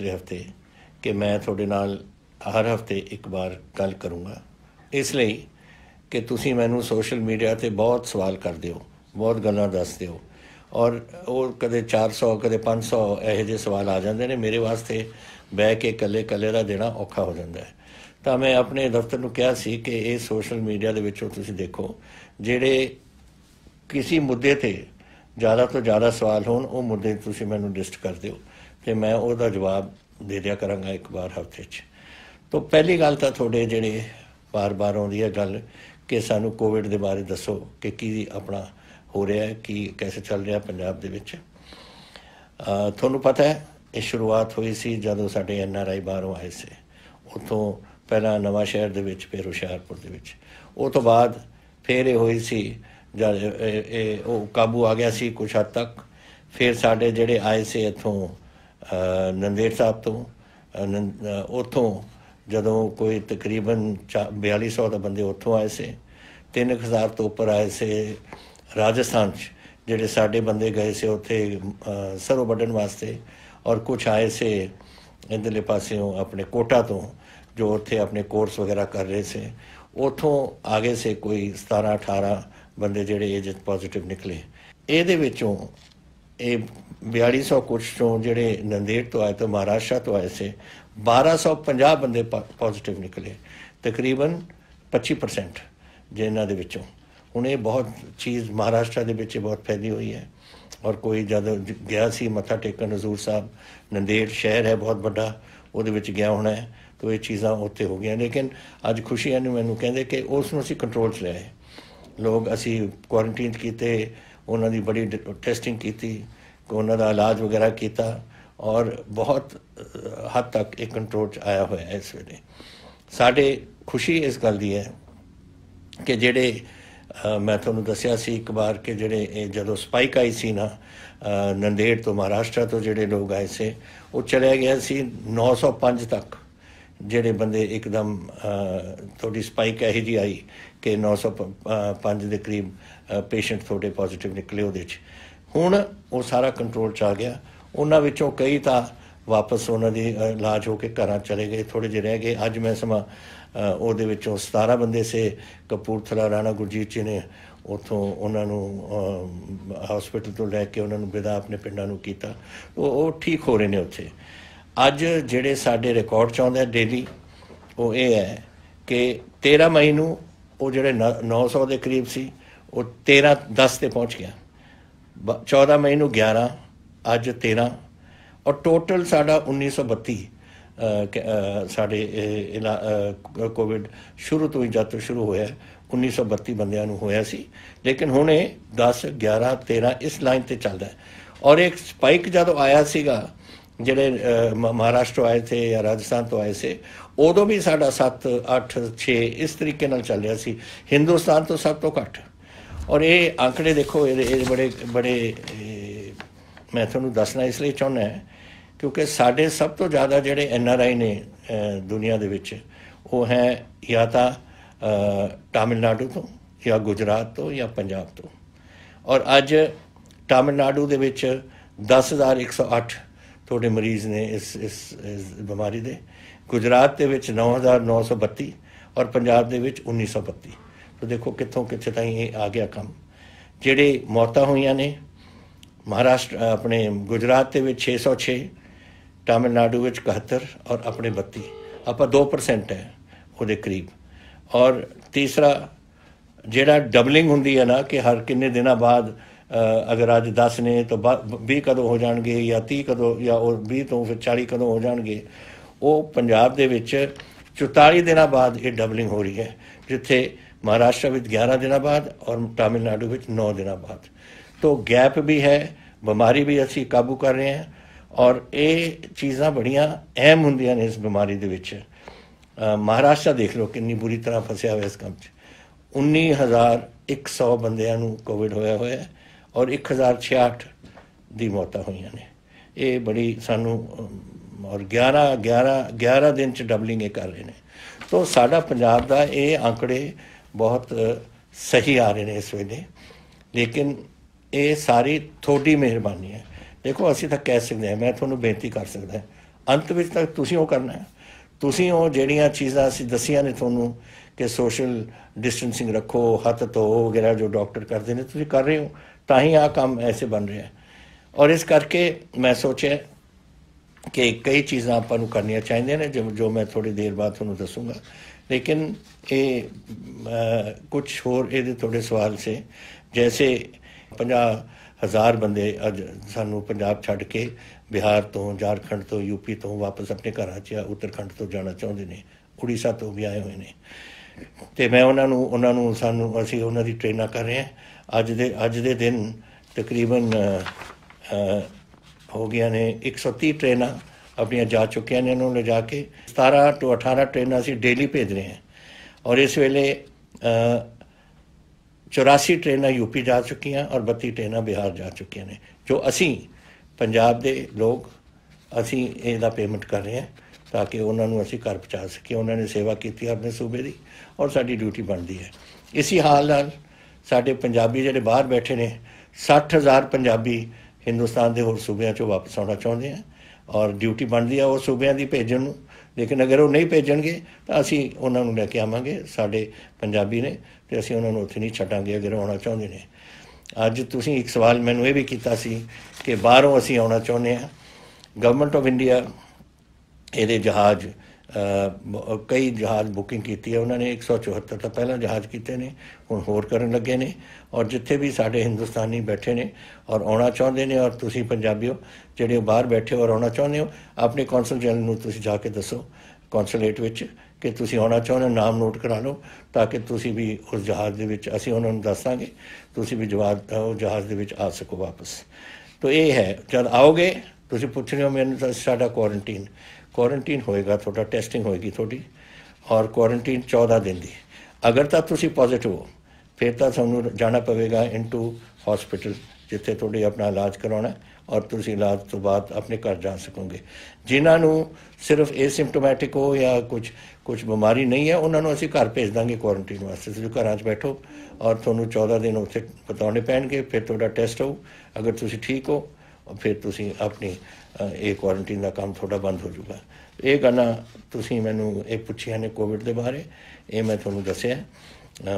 ਪਿਛਲੇ ਹਫ਼ਤੇ ਕਿ ਮੈਂ ਤੁਹਾਡੇ ਨਾਲ ਹਰ ਹਫ਼ਤੇ ਇੱਕ ਵਾਰ ਗੱਲ ਕਰੂੰਗਾ। ਇਸ ਲਈ ਕਿ ਤੁਸੀਂ ਮੈਨੂੰ ਸੋਸ਼ਲ ਮੀਡੀਆ ਤੇ ਬਹੁਤ ਸਵਾਲ ਕਰਦੇ ਹੋ, ਬਹੁਤ ਗੱਲਾਂ ਦੱਸਦੇ ਹੋ ਔਰ ਉਹ ਕਦੇ 400 ਕਦੇ 500 ਇਹੋ ਜਿਹੇ ਸਵਾਲ ਆ ਜਾਂਦੇ ਨੇ, ਮੇਰੇ ਵਾਸਤੇ ਬਹਿ ਕੇ ਇਕੱਲੇ ਇਕੱਲੇ ਦਾ ਦੇਣਾ ਔਖਾ ਹੋ ਜਾਂਦਾ ਹੈ। ਤਾਂ ਮੈਂ ਆਪਣੇ ਦਫ਼ਤਰ ਨੂੰ ਕਿਹਾ ਸੀ ਕਿ ਇਹ ਸੋਸ਼ਲ ਮੀਡੀਆ ਦੇ ਵਿੱਚੋਂ ਤੁਸੀਂ ਦੇਖੋ, ਜਿਹੜੇ ਕਿਸੇ ਮੁੱਦੇ ਤੇ ਜ਼ਿਆਦਾ ਤੋਂ ਜ਼ਿਆਦਾ ਸਵਾਲ ਹੋਣ, ਉਹ ਮੁੱਦੇ ਤੁਸੀਂ ਮੈਨੂੰ ਲਿਸਟ ਕਰ ਦਿਓ। ਤੇ ਮੈਂ ਉਹਦਾ ਜਵਾਬ ਦੇ ਦਿਆ ਕਰਾਂਗਾ ਇੱਕ ਵਾਰ ਹਫ਼ਤੇ 'ਚ। ਤੋਂ ਪਹਿਲੀ ਗੱਲ ਤਾਂ ਤੁਹਾਡੇ ਜਿਹੜੇ ਬਾਰ-ਬਾਰ ਆਉਂਦੀ ਹੈ ਗੱਲ ਕਿ ਸਾਨੂੰ ਕੋਵਿਡ ਦੇ ਬਾਰੇ ਦੱਸੋ ਕਿ ਕੀ ਆਪਣਾ ਹੋ ਰਿਹਾ ਹੈ, ਕੀ, ਕੈਸੇ ਚੱਲ ਰਿਹਾ ਪੰਜਾਬ ਦੇ ਵਿੱਚ। ਤੁਹਾਨੂੰ ਪਤਾ ਹੈ, ਇਹ ਸ਼ੁਰੂਆਤ ਹੋਈ ਸੀ ਜਦੋਂ ਸਾਡੇ ਐਨ ਆਰ ਆਈ ਬਾਹਰੋਂ ਆਏ ਸੀ। ਉਤੋਂ ਪਹਿਲਾਂ ਨਵਾਂ ਸ਼ਹਿਰ ਦੇ ਵਿੱਚ, ਫਿਰ ਹੁਸ਼ਿਆਰਪੁਰ ਦੇ ਵਿੱਚ। ਉਹ ਤੋਂ ਬਾਅਦ ਫਿਰ ਇਹ ਹੋਈ ਸੀ, ਜਦ ਇਹ ਉਹ ਕਾਬੂ ਆ ਗਿਆ ਸੀ ਕੁਝ ਹੱਦ ਤੱਕ। ਫਿਰ ਸਾਡੇ ਜਿਹੜੇ ਆਏ ਸੀ ਇੱਥੋਂ ਨੰਦੇੜ ਸਾਹਿਬ ਤੋਂ ਅ, ਨੰ- ਉੱਥੋਂ ਜਦੋਂ ਕੋਈ ਤਕਰੀਬਨ ਚਾ- 4200 ਦਾ ਬੰਦੇ ਉੱਥੋਂ ਆਏ ਸੀ 3000 ਤੋਂ ਉੱਪਰ ਆਏ ਸੀ ਰਾਜਸਥਾਨ 'ਚ ਜਿਹੜੇ ਸਾਡੇ ਬੰਦੇ ਗਏ ਸੀ ਉੱਥੇ ਅ, ਸਰੋਂ ਵੱਢਣ ਵਾਸਤੇ ਔਰ ਕੁਝ ਆਏ ਸੀ ਇੰਦਲੇ ਪਾਸਿਓਂ ਆਪਣੇ ਕੋਟਾ ਤੋਂ ਜੋ ਉੱਥੇ ਆਪਣੇ ਕੋਰਸ ਵਗੈਰਾ ਕਰ ਰਹੇ ਸੀ ਉਥੋਂ ਆਗੇ ਸੇ ਕੋਈ 17 18 ਬੰਦੇ ਜਿਹੜੇ ਏਜੰਟ ਪੋਜ਼ਿਟਿਵ ਨਿਕਲੇ। ਇਹਦੇ ਵਿੱਚੋਂ ਇਹ 4200 ਕੁਛ ਤੋਂ ਜਿਹੜੇ ਨੰਦੇੜ ਤੋਂ ਆਏ ਤੋਂ ਮਹਾਰਾਸ਼ਟਰ ਤੋਂ ਆਏ ਸੀ 1250 ਬੰਦੇ ਪੋਜ਼ਿਟਿਵ ਨਿਕਲੇ, ਤਕਰੀਬਨ 25% ਜਿਨ੍ਹਾਂ ਦੇ ਵਿੱਚੋਂ। ਹੁਣ ਇਹ ਬਹੁਤ ਚੀਜ਼ ਮਹਾਰਾਸ਼ਟਰ ਦੇ ਵਿੱਚ ਬਹੁਤ ਫੈਲੀ ਹੋਈ ਹੈ। ਔਰ ਕੋਈ ਜਦ ਗਿਆ ਸੀ, ਮੱਥਾ ਟੇਕਣ, ਹਜ਼ੂਰ ਸਾਹਿਬ, ਨੰਦੇੜ ਸ਼ਹਿਰ ਹੈ ਬਹੁਤ ਵੱਡਾ, ਉਹਦੇ ਵਿੱਚ ਗਿਆ ਹੋਣਾ ਹੈ, ਤੋ ਇਹ ਚੀਜ਼ਾਂ ਉੱਥੇ ਹੋ ਗਈਆਂ। ਲੇਕਿਨ ਅੱਜ ਖੁਸ਼ੀਆਂ ਨੂੰ ਮੈਨੂੰ ਕਹਿੰਦੇ ਕਿ ਉਸ ਨੂੰ ਅਸੀਂ ਕੰਟਰੋਲ 'ਚ ਲਿਆਏ। ਲੋਕ ਅਸੀਂ ਕੁਆਰੰਟਾਈਨ ਕੀਤੇ ਉਹਨਾਂ ਦੀ ਬੜੀ ਟੈਸਟਿੰਗ ਕੀਤੀ, ਉਹਨਾਂ ਦਾ ਇਲਾਜ ਵਗੈਰਾ ਕੀਤਾ ਔਰ ਬਹੁਤ ਹੱਦ ਤੱਕ ਇਹ ਕੰਟਰੋਲ 'ਚ ਆਇਆ ਹੋਇਆ ਹੈ ਇਸ ਵੇਲੇ। ਸਾਡੇ ਖੁਸ਼ੀ ਇਸ ਗੱਲ ਦੀ ਹੈ ਕਿ ਜਿਹੜੇ ਮੈਂ ਤੁਹਾਨੂੰ ਦੱਸਿਆ ਸੀ ਇੱਕ ਵਾਰ ਕਿ ਜਿਹੜੇ ਇਹ ਜਦੋਂ ਸਪਾਈਕ ਆਈ ਸੀ ਨਾ ਨੰਦੇੜ ਤੋਂ ਮਹਾਰਾਸ਼ਟਰ ਤੋਂ ਜਿਹੜੇ ਲੋਕ ਆਏ ਸੀ, ਉਹ ਚਲੇ ਗਿਆ ਸੀ 905 ਤੱਕ। ਜਿਹੜੇ ਬੰਦੇ ਇੱਕਦਮ ਤੁਹਾਡੀ ਸਪਾਈਕ ਇਹੋ ਜੀ ਆਈ ਕਿ 905 ਦੇ ਕਰੀਬ ਪੇਸ਼ੈਂਟ ਤੁਹਾਡੇ ਪੋਜ਼ਿਟਿਵ ਨਿਕਲੇ ਉਹਦੇ 'ਚ। ਹੁਣ ਉਹ ਸਾਰਾ ਕੰਟਰੋਲ 'ਚ ਆ ਗਿਆ। ਉਹਨਾਂ ਵਿੱਚੋਂ ਕਈ ਤਾਂ ਵਾਪਸ ਉਹਨਾਂ ਦੇ ਇਲਾਜ ਹੋ ਕੇ ਘਰਾਂ ਚਲੇ ਗਏ ਥੋੜੇ ਜਿਹੇ ਰਹਿ ਗਏ। ਅੱਜ ਮੈਂ ਸਮਾਂ ਉਹਦੇ ਵਿੱਚੋਂ 17 ਬੰਦੇ ਸੇ, ਕਪੂਰਥਲਾ, ਰਾਣਾ ਗੁਰਜੀਤ ਜੀ ਨੇ ਉਥੋਂ ਉਹਨਾਂ ਨੂੰ ਹਸਪੀਟਲ ਤੋਂ ਲੈ ਕੇ ਉਹਨਾਂ ਨੂੰ ਵਿਦਾ ਆਪਣੇ ਪਿੰਡਾਂ ਨੂੰ ਕੀਤਾ। ਉਹ ਉਹ ਠੀਕ ਹੋ ਰਹੇ ਨੇ ਉੱਥੇ। ਅੱਜ ਜਿਹੜੇ ਸਾਡੇ ਰਿਕਾਰਡ ਚ ਆਉਂਦੇ ਡੇਲੀ ਉਹ ਇਹ ਹੈ ਕਿ 13 ਮਈ ਨੂੰ ਉਹ ਜਿਹੜੇ ਨ- 900 ਦੇ ਕਰੀਬ ਸੀ ਉਹ 13 10 ਤੇ ਪਹੁੰਚ ਗਿਆ। ਬ- 14 ਮਈ ਨੂੰ 11 ਅੱਜ 13 ਔਰ ਟੋਟਲ ਸਾਡਾ 1932 ਅਹ, ਕ- ਸਾਡੇ ਕੋਵਿਡ ਸ਼ੁਰੂ ਤੋਂ ਹੀ ਜਦ ਤੋਂ ਸ਼ੁਰੂ ਹੋਇਆ 1932 ਬੰਦਿਆਂ ਨੂੰ ਹੋਇਆ ਸੀ। ਲੇਕਿਨ ਹੁਣ ਇਹ 10 11 13 ਇਸ ਲਾਈਨ ਤੇ ਚੱਲਦਾ ਔਰ ਇੱਕ ਸਪਾਈਕ ਜਦੋਂ ਆਇਆ ਸੀਗਾ ਜਿਹੜੇ ਮ- ਮਹਾਰਾਸ਼ਟਰ ਆਏ ਥੇ ਜਾਂ ਰਾਜਸਥਾਨ ਤੋਂ ਆਏ ਸੀ ਉਦੋਂ ਵੀ ਸਾਡਾ 7 8 6 ਇਸ ਤਰੀਕੇ ਨਾਲ ਚੱਲ ਰਿਹਾ ਸੀ। ਹਿੰਦੁਸਤਾਨ ਤੋਂ ਸਭ ਤੋਂ ਘੱਟ। ਔਰ ਇਹ ਆંકੜੇ ਦੇਖੋ, ਇਹ ਇਹ ਬੜੇ ਬੜੇ ਮੈਂ ਤੁਹਾਨੂੰ ਦੱਸਣਾ ਇਸ ਲਈ ਚਾਹੁੰਦਾ ਹਾਂ, ਕਿਉਂਕਿ ਸਾਡੇ ਸਭ ਤੋਂ ਜ਼ਿਆਦਾ ਜਿਹੜੇ ਐਨ ਆਰ ਆਈ ਨੇ ਦੁਨੀਆ ਦੇ ਵਿੱਚ, ਉਹ ਹੈ ਜਾਂ ਤਾਂ ਤਾਮਿਲਨਾਡੂ ਤੋਂ, ਜਾਂ ਗੁਜਰਾਤ ਤੋਂ, ਜਾਂ ਪੰਜਾਬ ਤੋਂ। ਔਰ ਅੱਜ ਤਾਮਿਲਨਾਡੂ ਦੇ ਵਿੱਚ 10108 ਤੁਹਾਡੇ ਮਰੀਜ਼ ਨੇ ਇਸ ਇਸ ਬਿਮਾਰੀ ਦੇ, ਗੁਜਰਾਤ ਦੇ ਵਿੱਚ 9932 ਔਰ ਪੰਜਾਬ ਦੇ ਵਿੱਚ 1932 ਤੋ ਦੇਖੋ ਕਿੱਥੋਂ ਕਿੱਥੇ ਤਾਈਂ ਇਹ ਆ ਗਿਆ ਕੰਮ। ਜਿਹੜੇ ਮੌਤਾਂ ਹੋਈਆਂ ਨੇ, ਮਹਾਰਾਸ਼ਟਰ, ਆਪਣੇ ਗੁਜਰਾਤ ਦੇ ਵਿੱਚ 606 ਤਾਮਿਲਨਾਡੂ ਵਿੱਚ 71 ਔਰ ਆਪਣੇ 32 ਆਪਾਂ 2% ਹੈ ਉਹਦੇ ਕਰੀਬ। ਔਰ ਤੀਸਰਾ, ਜਿਹੜਾ ਡਬਲਿੰਗ ਹੁੰਦੀ ਹੈ ਨਾ ਕਿ ਹਰ ਕਿੰਨੇ ਦਿਨਾਂ ਬਾਅਦ ਅਗਰ ਅੱਜ 10 ਨੇ ਤਾਂ 20 ਕਦੋਂ ਹੋ ਜਾਣਗੇ ਜਾਂ 30 ਕਦੋਂ ਜਾਂ ਉਹ 20 ਤੋਂ ਫਿਰ 40 ਕਦੋਂ ਹੋ ਜਾਣਗੇ? ਉਹ ਪੰਜਾਬ ਦੇ ਵਿੱਚ 44 ਦਿਨਾਂ ਬਾਅਦ ਇਹ ਡਬਲਿੰਗ ਹੋ ਰਹੀ ਹੈ, ਜਿੱਥੇ ਮਹਾਰਾਸ਼ਟਰ ਵਿੱਚ 11 ਦਿਨਾਂ ਬਾਅਦ ਔਰ ਤਾਮਿਲਨਾਡੂ ਵਿੱਚ 9 ਦਿਨਾਂ ਬਾਅਦ। ਤੋਂ ਗੈਪ ਵੀ ਹੈ, ਬਿਮਾਰੀ ਵੀ ਅਸੀਂ ਕਾਬੂ ਕਰ ਰਹੇ ਹਾਂ ਔਰ ਇਹ ਚੀਜ਼ਾਂ ਬੜੀਆਂ ਅਹਿਮ ਹੁੰਦੀਆਂ ਨੇ ਇਸ ਬਿਮਾਰੀ ਦੇ ਵਿੱਚ। ਮਹਾਰਾਸ਼ਟਰ ਦੇਖ ਲਓ ਕਿੰਨੀ ਬੁਰੀ ਤਰ੍ਹਾਂ ਫਸਿਆ ਹੋਇਆ ਇਸ ਕੰਮ 'ਚ। 19100 ਬੰਦਿਆਂ ਨੂੰ ਕੋਵਿਡ ਹੋਇਆ ਹੋਇਆ ਹੈ। ਔਰ 1066 ਦੀ ਮੌਤਾਂ ਹੋਈਆਂ ਨੇ। ਇਹ ਬੜੀ ਸਾਨੂੰ, ਔਰ 11 11 11 ਦਿਨ ਚ ਡਬਲਿੰਗ ਇਹ ਕਰ ਰਹੇ ਨੇ। ਤੋਂ ਸਾਡਾ ਪੰਜਾਬ ਦਾ ਇਹ ਆંકੜੇ ਬਹੁਤ ਸਹੀ ਆ ਰਹੇ ਨੇ ਇਸ ਵੇਲੇ। ਲੇਕਿਨ ਇਹ ਸਾਰੀ ਤੁਹਾਡੀ ਮਿਹਰਬਾਨੀ ਹੈ। ਦੇਖੋ, ਅਸੀਂ ਤਾਂ ਕਹਿ ਸਕਦੇ ਹਾਂ, ਮੈਂ ਤੁਹਾਨੂੰ ਬੇਨਤੀ ਕਰ ਸਕਦਾ ਅੰਤ ਵਿੱਚ ਤਾਂ ਤੁਸੀਂ ਉਹ ਕਰਨਾ ਹੈ। ਤੁਸੀਂ ਉਹ ਜਿਹੜੀਆਂ ਚੀਜ਼ਾਂ ਅਸੀਂ ਦਸੀਆਂ ਨੇ ਤੁਹਾਨੂੰ ਕਿ ਸੋਸ਼ਲ ਡਿਸਟੈਂਸਿੰਗ ਰੱਖੋ, ਹੱਥ ਧੋ ਵਗੈਰਾ ਜੋ ਡਾਕਟਰ ਕਰਦੇ ਨੇ, ਤੁਸੀਂ ਕਰ ਰਹੇ ਹੋ। ਤਾਂ ਹੀ ਆ ਕੰਮ ਐਸੇ ਬਣ ਰਿਹਾ ਹੈ। ਔਰ ਇਸ ਕਰਕੇ ਮੈਂ ਸੋਚਿਆ ਕਿ ਕਈ ਚੀਜ਼ਾਂ ਆਪਾਂ ਨੂੰ ਕਰਨੀਆਂ ਚਾਹੀਦੀਆਂ ਨੇ ਜੋ ਜੋ ਮੈਂ ਥੋੜੀ ਦੇਰ ਬਾਅਦ ਤੁਹਾਨੂੰ ਦੱਸੂਗਾ। ਲੇਕਿਨ ਇਹ ਕੁਝ ਹੋਰ ਇਹਦੇ ਥੋੜੇ ਸਵਾਲ ਸੇ। ਜੈਸੇ 50 ਹਜ਼ਾਰ ਬੰਦੇ ਅੱਜ ਸਾਨੂੰ ਪੰਜਾਬ ਛੱਡ ਕੇ ਬਿਹਾਰ ਤੋਂ, ਝਾਰਖੰਡ ਤੋਂ ਯੂਪੀ ਤੋਂ ਵਾਪਸ ਆਪਣੇ ਘਰਾਂ 'ਚ ਜਾਂ ਉੱਤਰਾਖੰਡ ਤੋਂ ਜਾਣਾ ਚਾਹੁੰਦੇ ਨੇ। ਉੜੀਸਾ ਤੋਂ ਵੀ ਆਏ ਹੋਏ ਨੇ। ਤੇ ਮੈਂ ਉਹਨਾਂ ਨੂੰ ਉਹਨਾਂ ਨੂੰ ਸਾਨੂੰ, ਅਸੀਂ ਉਹਨਾਂ ਦੀ ਟ੍ਰੇਨਿੰਗ ਕਰ ਰਹੇ ਹਾਂ। ਅੱਜ ਦੇ ਅੱਜ ਦੇ ਦਿਨ ਤਕਰੀਬਨ ਹੋ ਗਿਆ ਨੇ 130 ਟ੍ਰੇਨਾਂ ਆਪਣੀਆਂ ਜਾ ਚੁੱਕੀਆਂ ਨੇ ਉਹਨਾਂ ਨੂੰ ਲਿਜਾ ਕੇ। 17 ਤੋਂ 18 ਟ੍ਰੇਨਾਂ ਅਸੀਂ ਡੇਲੀ ਭੇਜ ਰਹੇ ਹਾਂ। ਔਰ ਇਸ ਵੇਲੇ 84 ਟ੍ਰੇਨਾਂ ਯੂਪੀ ਜਾ ਚੁੱਕੀਆਂ ਔਰ 32 ਟ੍ਰੇਨਾਂ ਬਿਹਾਰ ਜਾ ਚੁੱਕੀਆਂ ਨੇ, ਜੋ ਅਸੀਂ ਪੰਜਾਬ ਦੇ ਲੋਕ, ਅਸੀਂ ਇਹਦਾ ਪੇਮੈਂਟ ਕਰ ਰਹੇ ਹਾਂ। ਤਾਂ ਕਿ ਉਹਨਾਂ ਨੂੰ ਅਸੀਂ ਘਰ ਪਹੁੰਚਾ ਸਕੀਏ। ਉਹਨਾਂ ਨੇ ਸੇਵਾ ਕੀਤੀ ਆਪਣੇ ਸੂਬੇ ਦੀ ਔਰ ਸਾਡੀ ਡਿਊਟੀ ਬਣਦੀ ਹੈ। ਇਸੇ ਹਾਲ ਨਾਲ ਸਾਡੇ ਪੰਜਾਬੀ ਜਿਹੜੇ ਬਾਹਰ ਬੈਠੇ ਨੇ 60000 ਪੰਜਾਬੀ ਹਿੰਦੁਸਤਾਨ ਦੇ ਹੋਰ ਸੂਬਿਆਂ ਚੋਂ ਵਾਪਸ ਆਉਣਾ ਚਾਹੁੰਦੇ ਆ ਔਰ ਡਿਊਟੀ ਬਣਦੀ ਆ ਉਹ ਸੂਬਿਆਂ ਦੀ ਭੇਜਣ ਨੂੰ। ਲੇਕਿਨ ਅਗਰ ਉਹ ਨਹੀਂ ਭੇਜਣਗੇ, ਤਾਂ ਅਸੀਂ ਉਹਨਾਂ ਨੂੰ ਲੈ ਕੇ ਆਵਾਂਗੇ, ਸਾਡੇ ਪੰਜਾਬੀ ਨੇ, ਤੇ ਅਸੀਂ ਉਹਨਾਂ ਨੂੰ ਉੱਥੇ ਨਹੀਂ ਛੱਡਾਂਗੇ, ਅਗਰ ਆਉਣਾ ਚਾਹੁੰਦੇ ਨੇ। ਅੱਜ ਤੁਸੀਂ ਇੱਕ ਸਵਾਲ ਮੈਨੂੰ ਇਹ ਵੀ ਕੀਤਾ ਸੀ ਕਿ ਬਾਹਰੋਂ ਅਸੀਂ ਆਉਣਾ ਚਾਹੁੰਦੇ ਆ। ਗਵਰਨਮੈਂਟ ਆਫ ਇੰਡੀਆ ਇਹਦੇ ਜਹਾਜ਼ ਕਈ ਜਹਾਜ਼ ਬੁਕਿੰਗ ਕੀਤੀ ਹੈ ਉਹਨਾਂ ਨੇ 174 ਤਾਂ ਪਹਿਲਾਂ ਜਹਾਜ਼ ਕੀਤੇ ਨੇ, ਹੁਣ ਹੋਰ ਕਰਨ ਲੱਗੇ ਨੇ ਔਰ ਜਿੱਥੇ ਵੀ ਸਾਡੇ ਹਿੰਦੁਸਤਾਨੀ ਬੈਠੇ ਨੇ ਔਰ ਆਉਣਾ ਚਾਹੁੰਦੇ ਨੇ ਔਰ ਤੁਸੀਂ ਪੰਜਾਬੀਓ, ਜਿਹੜੇ ਬਾਹਰ ਬੈਠੇ ਔਰ ਆਉਣਾ ਚਾਹੁੰਦੇ ਹੋ, ਆਪਣੇ ਕੌਂਸਲ ਜਨਰਲ ਨੂੰ ਤੁਸੀਂ ਜਾ ਕੇ ਦੱਸੋ ਕੌਂਸੂਲੇਟ ਵਿੱਚ, ਕਿ ਤੁਸੀਂ ਆਉਣਾ ਚਾਹੁੰਦੇ ਹੋ, ਨਾਮ ਨੋਟ ਕਰਾ ਲਓ, ਤਾਂ ਕਿ ਤੁਸੀਂ ਵੀ ਉਸ ਜਹਾਜ਼ ਦੇ ਵਿੱਚ, ਅਸੀਂ ਉਹਨਾਂ ਨੂੰ ਦੱਸਾਂਗੇ, ਤੁਸੀਂ ਵੀ ਜਵਾਬ ਉਹ ਜਹਾਜ਼ ਦੇ ਵਿੱਚ ਆ ਸਕੋ ਵਾਪਸ। ਤੋਂ ਇਹ ਹੈ, ਜਦ ਆਓਗੇ, ਤੁਸੀਂ ਪੁੱਛ ਰਹੇ ਹੋ ਮੈਨੂੰ ਸਾਡਾ ਕੁਆਰੰਟੀਨ ਕੁਆਰੰਟੀਨ ਹੋਏਗਾ, ਤੁਹਾਡਾ ਟੈਸਟਿੰਗ ਹੋਏਗੀ ਤੁਹਾਡੀ ਔਰ ਕੁਆਰੰਟੀਨ 14 ਦਿਨ ਦੀ। ਅਗਰ ਤਾਂ ਤੁਸੀਂ ਪੋਜ਼ਿਟਿਵ ਹੋ, ਫਿਰ ਤਾਂ ਤੁਹਾਨੂੰ ਜਾਣਾ ਪਵੇਗਾ ਇਨਟੂ ਹਸਪੀਟਲ ਜਿੱਥੇ ਤੁਹਾਡੇ ਆਪਣਾ ਇਲਾਜ ਕਰਾਉਣਾ ਔਰ ਤੁਸੀਂ ਇਲਾਜ ਤੋਂ ਬਾਅਦ ਆਪਣੇ ਘਰ ਜਾ ਸਕੋਗੇ। ਜਿਨ੍ਹਾਂ ਨੂੰ ਸਿਰਫ ਐਸਿੰਪਟੋਮੈਟਿਕ ਹੋ ਜਾਂ ਕੁਝ ਕੁਝ ਬਿਮਾਰੀ ਨਹੀਂ ਹੈ, ਉਹਨਾਂ ਨੂੰ ਅਸੀਂ ਘਰ ਭੇਜ ਦਾਂਗੇ ਕੁਆਰੰਟੀਨ ਵਾਸਤੇ। ਤੁਸੀਂ ਘਰਾਂ 'ਚ ਬੈਠੋ ਔਰ ਤੁਹਾਨੂੰ 14 ਦਿਨ ਉੱਥੇ ਬਤਾਉਣੇ ਪੈਣਗੇ, ਫਿਰ ਤੁਹਾਡਾ ਟੈਸਟ ਹੋਊ। ਅਗਰ ਤੁਸੀਂ ਠੀਕ ਹੋ ਫਿਰ ਤੁਸੀਂ ਆਪਣੀ ਇਹ ਕੁਆਰੰਟੀਨ ਦਾ ਕੰਮ ਥੋੜਾ ਬੰਦ ਹੋ ਜਾਊਗਾ। ਇਹ ਗੱਲਾਂ ਤੁਸੀਂ ਮੈਨੂੰ, ਇਹ ਪੁੱਛਿਆ ਨੇ ਕੋਵਿਡ ਦੇ ਬਾਰੇ, ਇਹ ਮੈਂ ਤੁਹਾਨੂੰ ਦੱਸਿਆ।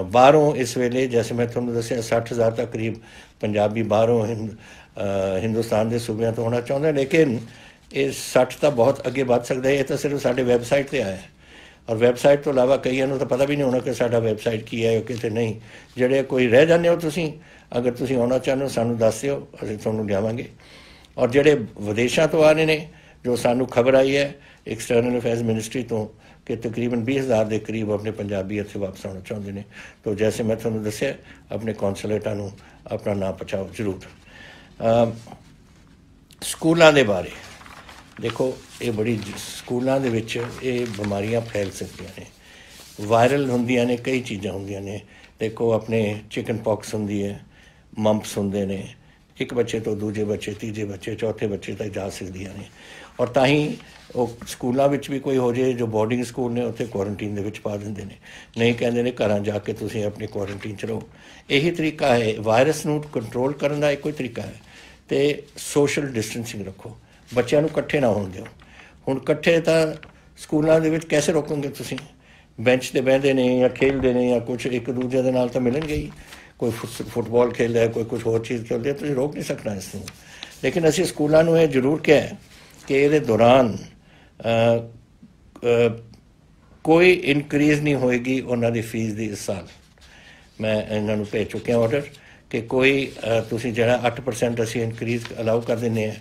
ਬਾਹਰੋਂ ਇਸ ਵੇਲੇ ਜਿਵੇਂ ਮੈਂ ਤੁਹਾਨੂੰ ਦੱਸਿਆ 60000 ਤੱਕ ਕਰੀਬ ਪੰਜਾਬੀ ਬਾਹਰੋਂ ਹਿੰਦੁਸਤਾਨ ਦੇ ਸੂਬਿਆਂ ਤੋਂ ਹੋਣਾ ਚਾਹੁੰਦੇ ਲੇਕਿਨ ਇਹ 60 ਤਾਂ ਬਹੁਤ ਅੱਗੇ ਵੱਧ ਸਕਦਾ ਹੈ, ਇਹ ਤਾਂ ਸਿਰਫ ਸਾਡੇ ਵੈਬਸਾਈਟ ਤੇ ਆਇਆ ਔਰ ਵੈਬਸਾਈਟ ਤੋਂ ਇਲਾਵਾ ਕਈਆਂ ਨੂੰ ਤਾਂ ਪਤਾ ਵੀ ਨਹੀਂ ਹੋਣਾ ਕਿ ਸਾਡਾ ਵੈਬਸਾਈਟ ਕੀ ਹੈ ਕਿਤੇ ਨਹੀਂ। ਜਿਹੜੇ ਕੋਈ ਰਹਿ ਜਾਂਦੇ ਹੋ ਤੁਸੀਂ ਅਗਰ ਤੁਸੀਂ ਆਉਣਾ ਚਾਹੁੰਦੇ ਹੋ, ਸਾਨੂੰ ਦੱਸ ਦਿਓ, ਅਸੀਂ ਤੁਹਾਨੂੰ ਲਿਆਵਾਂਗੇ। ਔਰ ਜਿਹੜੇ ਵਿਦੇਸ਼ਾਂ ਤੋਂ ਆ ਰਹੇ ਨੇ, ਜੋ ਸਾਨੂੰ ਖਬਰ ਆਈ ਹੈ ਐਕਸਟਰਨਲ ਅਫੇਅਰਸ ਮਿਨਿਸਟਰੀ ਤੋਂ ਕਿ ਤਕਰੀਬਨ 20000 ਦੇ ਕਰੀਬ ਆਪਣੇ ਪੰਜਾਬੀ ਇੱਥੇ ਵਾਪਸ ਆਉਣਾ ਚਾਹੁੰਦੇ ਨੇ। ਤੋਂ ਜੈਸੇ ਮੈਂ ਤੁਹਾਨੂੰ ਦੱਸਿਆ, ਆਪਣੇ ਕੌਂਸੂਲੇਟਾਂ ਨੂੰ ਆਪਣਾ ਨਾਮ ਪਛਾਓ ਜ਼ਰੂਰ। ਸਕੂਲਾਂ ਦੇ ਬਾਰੇ। ਦੇਖੋ, ਇਹ ਬੜੀ ਸਕੂਲਾਂ ਦੇ ਵਿੱਚ ਇਹ ਬਿਮਾਰੀਆਂ ਫੈਲ ਸਕਦੀਆਂ ਨੇ। ਵਾਇਰਲ ਹੁੰਦੀਆਂ ਨੇ, ਕਈ ਚੀਜ਼ਾਂ ਹੁੰਦੀਆਂ ਨੇ। ਦੇਖੋ, ਆਪਣੇ ਚਿਕਨ ਪੌਕਸ ਹੁੰਦੀ ਹੈ ਮੰਪਸ ਹੁੰਦੇ ਨੇ। ਇੱਕ ਬੱਚੇ ਤੋਂ ਦੂਜੇ ਬੱਚੇ, ਤੀਜੇ ਬੱਚੇ, ਚੌਥੇ ਬੱਚੇ ਤੱਕ ਜਾ ਸਕਦੀਆਂ ਨੇ। ਔਰ ਤਾਂ ਹੀ ਉਹ ਸਕੂਲਾਂ ਵਿੱਚ ਵੀ ਕੋਈ ਹੋ ਜੇ ਜੋ ਬੋਰਡਿੰਗ ਸਕੂਲ ਨੇ, ਉੱਥੇ ਕੁਆਰੰਟਾਈਨ ਦੇ ਵਿੱਚ ਪਾ ਦਿੰਦੇ ਨੇ। ਨਹੀਂ ਕਹਿੰਦੇ ਨੇ ਘਰਾਂ ਜਾ ਕੇ ਤੁਸੀਂ ਆਪਣੇ ਕੁਆਰੰਟਾਈਨ ਚ ਰਹੋ। ਇਹੀ ਤਰੀਕਾ ਹੈ। ਵਾਇਰਸ ਨੂੰ ਕੰਟਰੋਲ ਕਰਨ ਦਾ ਇੱਕੋ ਹੀ ਤਰੀਕਾ ਹੈ। ਤੇ ਸੋਸ਼ਲ ਡਿਸਟੈਂਸਿੰਗ ਰੱਖੋ। ਬੱਚਿਆਂ ਨੂੰ ਇਕੱਠੇ ਨਾ ਹੋਣ ਦਿਓ। ਹੁਣ ਇਕੱਠੇ ਤਾਂ ਸਕੂਲਾਂ ਦੇ ਵਿੱਚ ਕੈਸੇ ਰੋਕੋਗੇ ਤੁਸੀਂ? ਬੈਂਚ ਤੇ ਬੈਠਦੇ ਨੇ ਜਾਂ ਖੇਡਦੇ ਨੇ ਜਾਂ ਕੁਝ ਇੱਕ ਦੂਜੇ ਦੇ ਨਾਲ ਤਾਂ ਮਿਲਣਗੇ ਹੀ। ਕੋਈ ਫੁੱਟਬਾਲ ਖੇਡ ਰਿਹਾ ਕੋਈ ਕੁਝ ਹੋਰ ਚੀਜ਼ ਖੇਡ ਤੁਸੀਂ ਰੋਕ ਨਹੀਂ ਸਕਣਾ ਇਸ ਨੂੰ। ਲੇਕਿਨ ਅਸੀਂ ਸਕੂਲਾਂ ਨੂੰ ਇਹ ਜ਼ਰੂਰ ਕਿਹਾ ਕਿ ਇਹਦੇ ਦੌਰਾਨ ਕੋਈ ਇਨਕਰੀਜ਼ ਨਹੀਂ ਹੋਏਗੀ ਉਹਨਾਂ ਦੀ ਫੀਸ ਦੀ ਇਸ ਸਾਲ। ਮੈਂ ਇਹਨਾਂ ਨੂੰ ਭੇਜ ਚੁੱਕਿਆ ਆਰਡਰ ਕਿ ਕੋਈ ਤੁਸੀਂ ਜਿਹੜਾ 8% ਅਸੀਂ ਇਨਕਰੀਜ਼ ਅਲਾਉ ਕਰ ਦਿੰਨੇ ਆ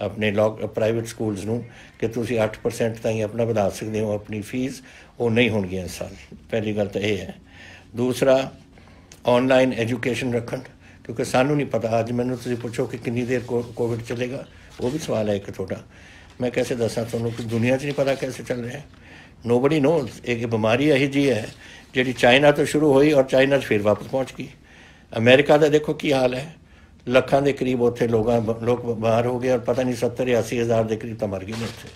ਆਪਣੇ ਲੋਕ ਪ੍ਰਾਈਵੇਟ ਸਕੂਲਸ ਨੂੰ, ਕਿ ਤੁਸੀਂ 8% ਤਾਈਂ ਆਪਣਾ ਵਧਾ ਸਕਦੇ ਹੋ, ਆਪਣੀ ਫੀਸ ਉਹ ਨਹੀਂ ਹੋਣਗੀਆਂ ਇਸ ਸਾਲ। ਪਹਿਲੀ ਗੱਲ ਤਾਂ ਇਹ ਹੈ। ਦੂਸਰਾ ਆਨਲਾਈਨ ਐਜੂਕੇਸ਼ਨ ਰੱਖਣ, ਕਿਉਂਕਿ ਸਾਨੂੰ ਨਹੀਂ ਪਤਾ। ਅੱਜ ਮੈਨੂੰ ਤੁਸੀਂ ਪੁੱਛੋ ਕਿ ਕਿੰਨੀ ਦੇਰ ਕੋਵਿਡ ਚੱਲੇਗਾ, ਉਹ ਵੀ ਸਵਾਲ ਹੈ ਇੱਕ ਤੁਹਾਡਾ। ਮੈਂ ਕੈਸੇ ਦੱਸਾਂ ਤੁਹਾਨੂੰ ਕਿ ਦੁਨੀਆ 'ਚ ਨਹੀਂ ਪਤਾ ਕੈਸੇ ਚੱਲ ਰਿਹਾ। ਹੈ ਨੋਬਡੀ ਨੋਜ਼ ਇਹ ਬਿਮਾਰੀ ਇਹ ਜੀ ਹੈ, ਜਿਹੜੀ ਚਾਈਨਾ ਤੋਂ ਸ਼ੁਰੂ ਹੋਈ ਔਰ ਚਾਈਨਾ 'ਚ ਫਿਰ ਵਾਪਸ ਪਹੁੰਚ ਗਈ। ਅਮਰੀਕਾ ਦਾ ਦੇਖੋ ਕੀ ਹਾਲ ਹੈ। ਲੱਖਾਂ ਦੇ ਕਰੀਬ ਉੱਥੇ ਲੋਕਾਂ, ਲੋਕ ਬਾਹਰ ਹੋ ਗਏ ਔਰ ਪਤਾ ਨਹੀਂ 70 80 ਹਜ਼ਾਰ ਦੇ ਕਰੀਬ ਤਾਂ ਮਰ ਗਏ ਨੇ ਉੱਥੇ।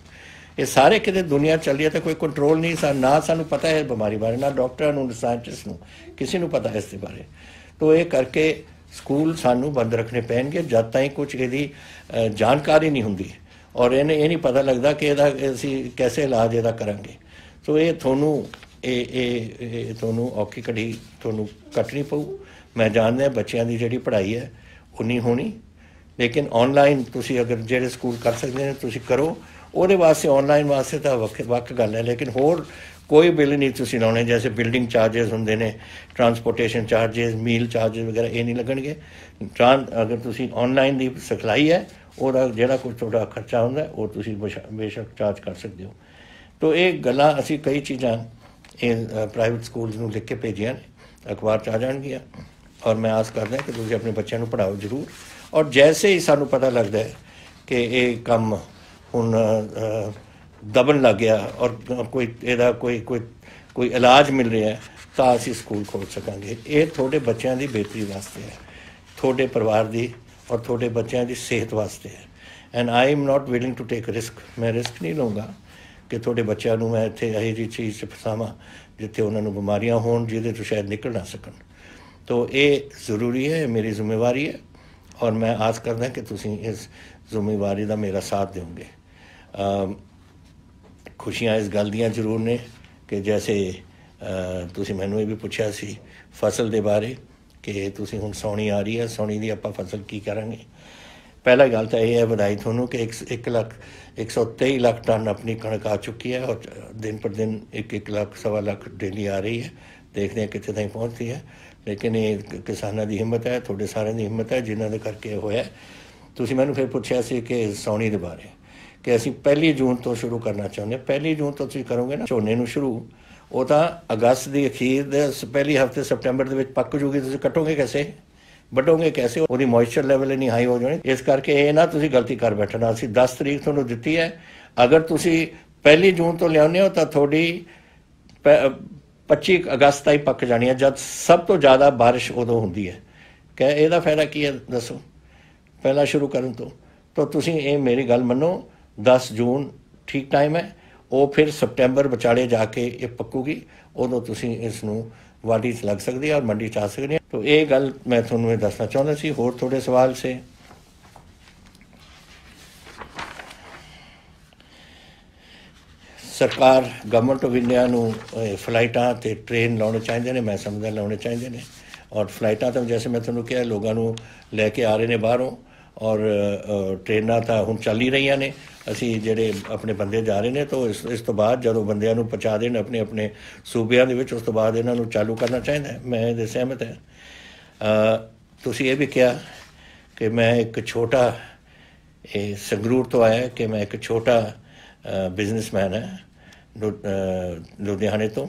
ਇਹ ਸਾਰੇ ਕਿਤੇ ਦੁਨੀਆ ਚੱਲੀ ਹੈ ਤੇ ਕੋਈ ਕੰਟਰੋਲ ਨਹੀਂ, ਸਾ ਨਾ ਸਾਨੂੰ ਪਤਾ ਹੈ ਬਿਮਾਰੀ ਬਾਰੇ, ਨਾ ਡਾਕਟਰਾਂ ਨੂੰ ਸਾਇੰਟਿਸਟ ਨੂੰ, ਕਿਸੇ ਨੂੰ ਪਤਾ ਇਸ ਦੇ ਬਾਰੇ। ਤੋਂ ਇਹ ਕਰਕੇ ਸਕੂਲ ਸਾਨੂੰ ਬੰਦ ਰੱਖਣੇ ਪੈਣਗੇ, ਜਦ ਤਾਈਂ ਕੁਝ ਇਹਦੀ ਜਾਣਕਾਰੀ ਨਹੀਂ ਹੁੰਦੀ। ਔਰ ਇਹਨੇ ਇਹ ਨਹੀਂ ਪਤਾ ਲੱਗਦਾ ਕਿ ਇਹਦਾ ਅਸੀਂ ਕੈਸੇ ਇਲਾਜ ਇਹਦਾ ਕਰਾਂਗੇ। ਸੋ ਇਹ ਤੁਹਾਨੂੰ, ਇਹ ਇਹ ਤੁਹਾਨੂੰ ਔਖੀ ਘੜੀ ਤੁਹਾਨੂੰ ਕੱਟਣੀ ਪਊ। ਮੈਂ ਜਾਣਦਾ ਬੱਚਿਆਂ ਦੀ ਜਿਹੜੀ ਪੜ੍ਹਾਈ ਹੈ ਉਹ ਨਹੀਂ ਹੋਣੀ। ਲੇਕਿਨ ਆਨਲਾਈਨ ਤੁਸੀਂ ਅਗਰ ਜਿਹੜੇ ਸਕੂਲ ਕਰ ਸਕਦੇ ਨੇ, ਤੁਸੀਂ ਕਰੋ। ਉਹਦੇ ਵਾਸਤੇ ਆਨਲਾਈਨ ਵਾਸਤੇ ਤਾਂ ਵੱਖ ਵੱਖ ਗੱਲ ਹੈ, ਲੇਕਿਨ ਹੋਰ ਕੋਈ ਬਿੱਲ ਨਹੀਂ ਤੁਸੀਂ ਲਾਉਣੇ, ਜੈਸੇ ਬਿਲਡਿੰਗ ਚਾਰजेस ਹੁੰਦੇ ਨੇ ਟਰਾਂਸਪੋਰਟੇਸ਼ਨ ਚਾਰजेस ਮੀਲ ਚਾਰजेस ਵਗੈਰਾ, ਇਹ ਨਹੀਂ ਲੱਗਣਗੇ। ਅਗਰ ਤੁਸੀਂ ਆਨਲਾਈਨ ਦੀ ਸਿਖਲਾਈ ਹੈ, ਉਹਦਾ ਜਿਹੜਾ ਕੋਈ ਤੁਹਾਡਾ ਖਰਚਾ ਹੁੰਦਾ, ਉਹ ਤੁਸੀਂ ਬੇਸ਼ੱਕ ਚਾਰਜ ਕਰ ਸਕਦੇ ਹੋ। ਤੋਂ ਇਹ ਗੱਲਾਂ ਅਸੀਂ ਕਈ ਚੀਜ਼ਾਂ ਇਹ ਪ੍ਰਾਈਵੇਟ ਸਕੂਲਸ ਨੂੰ ਲਿਖ ਕੇ ਭੇਜੀਆਂ ਨੇ, ਅਖਬਾਰ ਚ ਆ ਜਾਣਗੀਆਂ। ਔਰ ਮੈਂ ਆਸ ਕਰਦਾ ਕਿ ਤੁਸੀਂ ਆਪਣੇ ਬੱਚਿਆਂ ਨੂੰ ਪੜਾਓ ਜ਼ਰੂਰ। ਔਰ ਜੈਸੇ ਹੀ ਸਾਨੂੰ ਪਤਾ ਲੱਗਦਾ ਹੈ ਕਿ ਇਹ ਕੰਮ ਹੁਣ ਅ, ਦਬਣ ਲੱਗ ਗਿਆ ਔਰ ਕੋਈ ਇਹਦਾ ਕੋਈ ਕੋਈ ਕੋਈ ਇਲਾਜ ਮਿਲ ਰਿਹਾ ਤਾਂ ਅਸੀਂ ਸਕੂਲ ਖੋਲ ਸਕਾਂਗੇ। ਇਹ ਤੁਹਾਡੇ ਬੱਚਿਆਂ ਦੀ ਬਿਹਤਰੀ ਵਾਸਤੇ ਹੈ ਤੁਹਾਡੇ ਪਰਿਵਾਰ ਦੀ ਔਰ ਤੁਹਾਡੇ ਬੱਚਿਆਂ ਦੀ ਸਿਹਤ ਵਾਸਤੇ ਹੈ। And I am not willing to take risk ਮੈਂ ਰਿਸਕ ਨਹੀਂ ਲਵਾਂਗਾ ਕਿ ਤੁਹਾਡੇ ਬੱਚਿਆਂ ਨੂੰ ਮੈਂ ਇੱਥੇ ਇਹੋ ਜਿਹੀ ਚੀਜ਼ 'ਚ ਫਸਾਵਾਂ ਜਿੱਥੇ ਉਹਨਾਂ ਨੂੰ ਬਿਮਾਰੀਆਂ ਹੋਣ ਜਿਹਦੇ ਤੋਂ ਸ਼ਾਇਦ ਨਿਕਲ ਨਾ ਸਕਣ। ਤੋ ਇਹ ਜ਼ਰੂਰੀ ਹੈ ਇਹ ਮੇਰੀ ਜ਼ਿੰਮੇਵਾਰੀ ਹੈ ਔਰ ਮੈਂ ਆਸ ਕਰਦਾ ਕਿ ਤੁਸੀਂ ਇਸ ਜ਼ਿੰਮੇਵਾਰੀ ਦਾ ਮੇਰਾ ਸਾਥ ਦਿਓਗੇ। ਖੁਸ਼ੀਆਂ ਇਸ ਗੱਲ ਦੀਆਂ ਜ਼ਰੂਰ ਨੇ ਕਿ ਜੈਸੇ ਤੁਸੀਂ ਮੈਨੂੰ ਇਹ ਵੀ ਪੁੱਛਿਆ ਸੀ ਫਸਲ ਦੇ ਬਾਰੇ ਕਿ ਤੁਸੀਂ ਹੁਣ ਸੌਣੀ ਆ ਰਹੀ ਹੈ, ਸੌਣੀ ਦੀ ਆਪਾਂ ਫਸਲ ਕੀ ਕਰਾਂਗੇ? ਪਹਿਲਾ ਗੱਲ ਤਾਂ ਇਹ ਹੈ ਵਧਾਈ ਤੁਹਾਨੂੰ ਕਿ 1 ਲੱਖ 123 ਲੱਖ ਟਨ ਆਪਣੀ ਕਣਕ ਆ ਚੁੱਕੀ ਹੈ ਔਰ ਦਿਨ ਪਰ ਦਿਨ 1-1 ਲੱਖ, ਸਵਾ ਲੱਖ ਡੇਲੀ ਆ ਰਹੀ ਹੈ। ਦੇਖਦੇ ਹਾਂ ਕਿੱਥੇ ਤਾਈਂ ਪਹੁੰਚਦੀ ਹੈ। ਲੇਕਿਨ ਇਹ ਕਿਸਾਨਾਂ ਦੀ ਹਿੰਮਤ ਹੈ, ਤੁਹਾਡੇ ਸਾਰਿਆਂ ਦੀ ਹਿੰਮਤ ਹੈ, ਜਿਨ੍ਹਾਂ ਦੇ ਕਰਕੇ ਹੋਇਆ ਤੁਸੀਂ ਮੈਨੂੰ ਫਿਰ ਪੁੱਛਿਆ ਸੀ ਕਿ ਸੌਣੀ ਦੇ ਬਾਰੇ। ਕਿ ਅਸੀਂ ਪਹਿਲੀ ਜੂਨ ਤੋਂ ਸ਼ੁਰੂ ਕਰਨਾ ਚਾਹੁੰਦੇ ਹਾਂ। ਪਹਿਲੀ ਜੂਨ ਤੋਂ ਤੁਸੀਂ ਕਰੋਗੇ ਨਾ, ਝੋਨੇ ਨੂੰ ਸ਼ੁਰੂ, ਉਹ ਤਾਂ ਅਗਸਤ ਦੀ ਅਖੀਰ ਦੇ ਸ- ਪਹਿਲੀ ਹਫ਼ਤੇ ਸਪਟੈਂਬਰ ਦੇ ਵਿੱਚ ਪੱਕ ਜੂਗੀ, ਤੁਸੀਂ ਕੱਟੋਗੇ ਕੈਸੇ? ਵੱਢੋਗੇ ਕੈਸੇ? ਉਹਦੀ ਮੋਇਸਚਰ ਲੈਵਲ ਇਨੀ ਹਾਈ ਹੋ ਜਾਣੀ। ਇਸ ਕਰਕੇ ਇਹ ਨਾ ਤੁਸੀਂ ਗਲਤੀ ਕਰ ਬੈਠਣਾ। ਅਸੀਂ 10 ਤਰੀਕ ਤੁਹਾਨੂੰ ਦਿੱਤੀ ਹੈ। ਅਗਰ ਤੁਸੀਂ ਪਹਿਲੀ ਜੂਨ ਤੋਂ ਲਿਆਉਂਦੇ ਹੋ, ਤਾਂ ਤੁਹਾਡੀ ਪ- 25 ਅਗਸਤ ਤਾਈਂ ਪੱਕ ਜਾਣੀ ਹੈ। ਜਦ ਸਭ ਤੋਂ ਜ਼ਿਆਦਾ ਬਾਰਿਸ਼ ਉਦੋਂ ਹੁੰਦੀ ਹੈ। ਕਿ ਇਹਦਾ ਫਾਇਦਾ ਕੀ ਹੈ? ਦੱਸੋ। ਪਹਿਲਾਂ ਸ਼ੁਰੂ ਕਰਨ ਤੋਂ। ਤਾਂ ਤੁਸੀਂ ਇਹ ਮੇਰੀ ਗੱਲ ਮੰਨੋ। 10 ਜੂਨ ਠੀਕ ਟਾਈਮ ਹੈ, ਉਹ ਫਿਰ ਸਪਟੈਂਬਰ ਵਿਚਾਲੇ ਜਾ ਕੇ ਇਹ ਪੱਕੂਗੀ, ਉਦੋਂ ਤੁਸੀਂ ਇਸ ਨੂੰ ਵਾਢੀ 'ਚ ਲੱਗ ਸਕਦੇ ਹੈ ਔਰ ਮੰਡੀ 'ਚ ਆ ਸਕਦੇ ਹੈ ਤਾਂ ਇਹ ਗੱਲ ਮੈਂ ਤੁਹਾਨੂੰ ਇਹ ਦੱਸਣਾ ਚਾਹੁੰਦਾ ਸੀ, ਹੋਰ ਥੋੜੇ ਸਵਾਲ ਸੇ? ਸਰਕਾਰ ਗਵਰਨਮੈਂਟ ਆਫ ਇੰਡੀਆ ਨੂੰ ਫਲਾਈਟਾਂ ਤੇ ਟ੍ਰੇਨ ਲਾਉਣੇ ਚਾਹੀਦੇ ਨੇ, ਮੈਂ ਸਮਝਦਾ ਲਾਉਣੇ ਚਾਹੀਦੇ ਨੇ। ਔਰ ਫਲਾਈਟਾਂ ਤਾਂ ਜੈਸੇ ਮੈਂ ਤੁਹਾਨੂੰ ਕਿਹਾ, ਲੋਕਾਂ ਨੂੰ ਲੈ ਕੇ ਆ ਰਹੇ ਨੇ ਬਾਹਰੋਂ। ਔਰ ਅ, ਟ੍ਰੇਨਾਂ ਤਾਂ ਹੁਣ ਚੱਲ ਹੀ ਰਹੀਆਂ ਨੇ। ਅਸੀਂ ਜਿਹੜੇ ਆਪਣੇ ਬੰਦੇ ਜਾ ਰਹੇ ਨੇ ਤਾਂ ਇਸ ਇਸ ਤੋਂ ਬਾਅਦ ਜਦੋਂ ਬੰਦਿਆਂ ਨੂੰ ਪਹੁੰਚਾ ਦੇਣ ਆਪਣੇ ਆਪਣੇ ਸੂਬਿਆਂ ਦੇ ਵਿੱਚ ਉਸ ਤੋਂ ਬਾਅਦ ਇਹਨਾਂ ਨੂੰ ਚਾਲੂ ਕਰਨਾ ਚਾਹੀਦਾ ਮੈਂ ਇਹਦੇ ਸਹਿਮਤ ਹਾਂ। ਤੁਸੀਂ ਇਹ ਵੀ ਕਿਹਾ ਕਿ ਮੈਂ ਇੱਕ ਛੋਟਾ ਇਹ ਸੰਗਰੂਰ ਤੋਂ ਆਇਆ ਕਿ ਮੈਂ ਇੱਕ ਛੋਟਾ ਬਿਜ਼ਨਸਮੈਨ ਹਾਂ ਲੁਧਿਆਣੇ ਤੋਂ।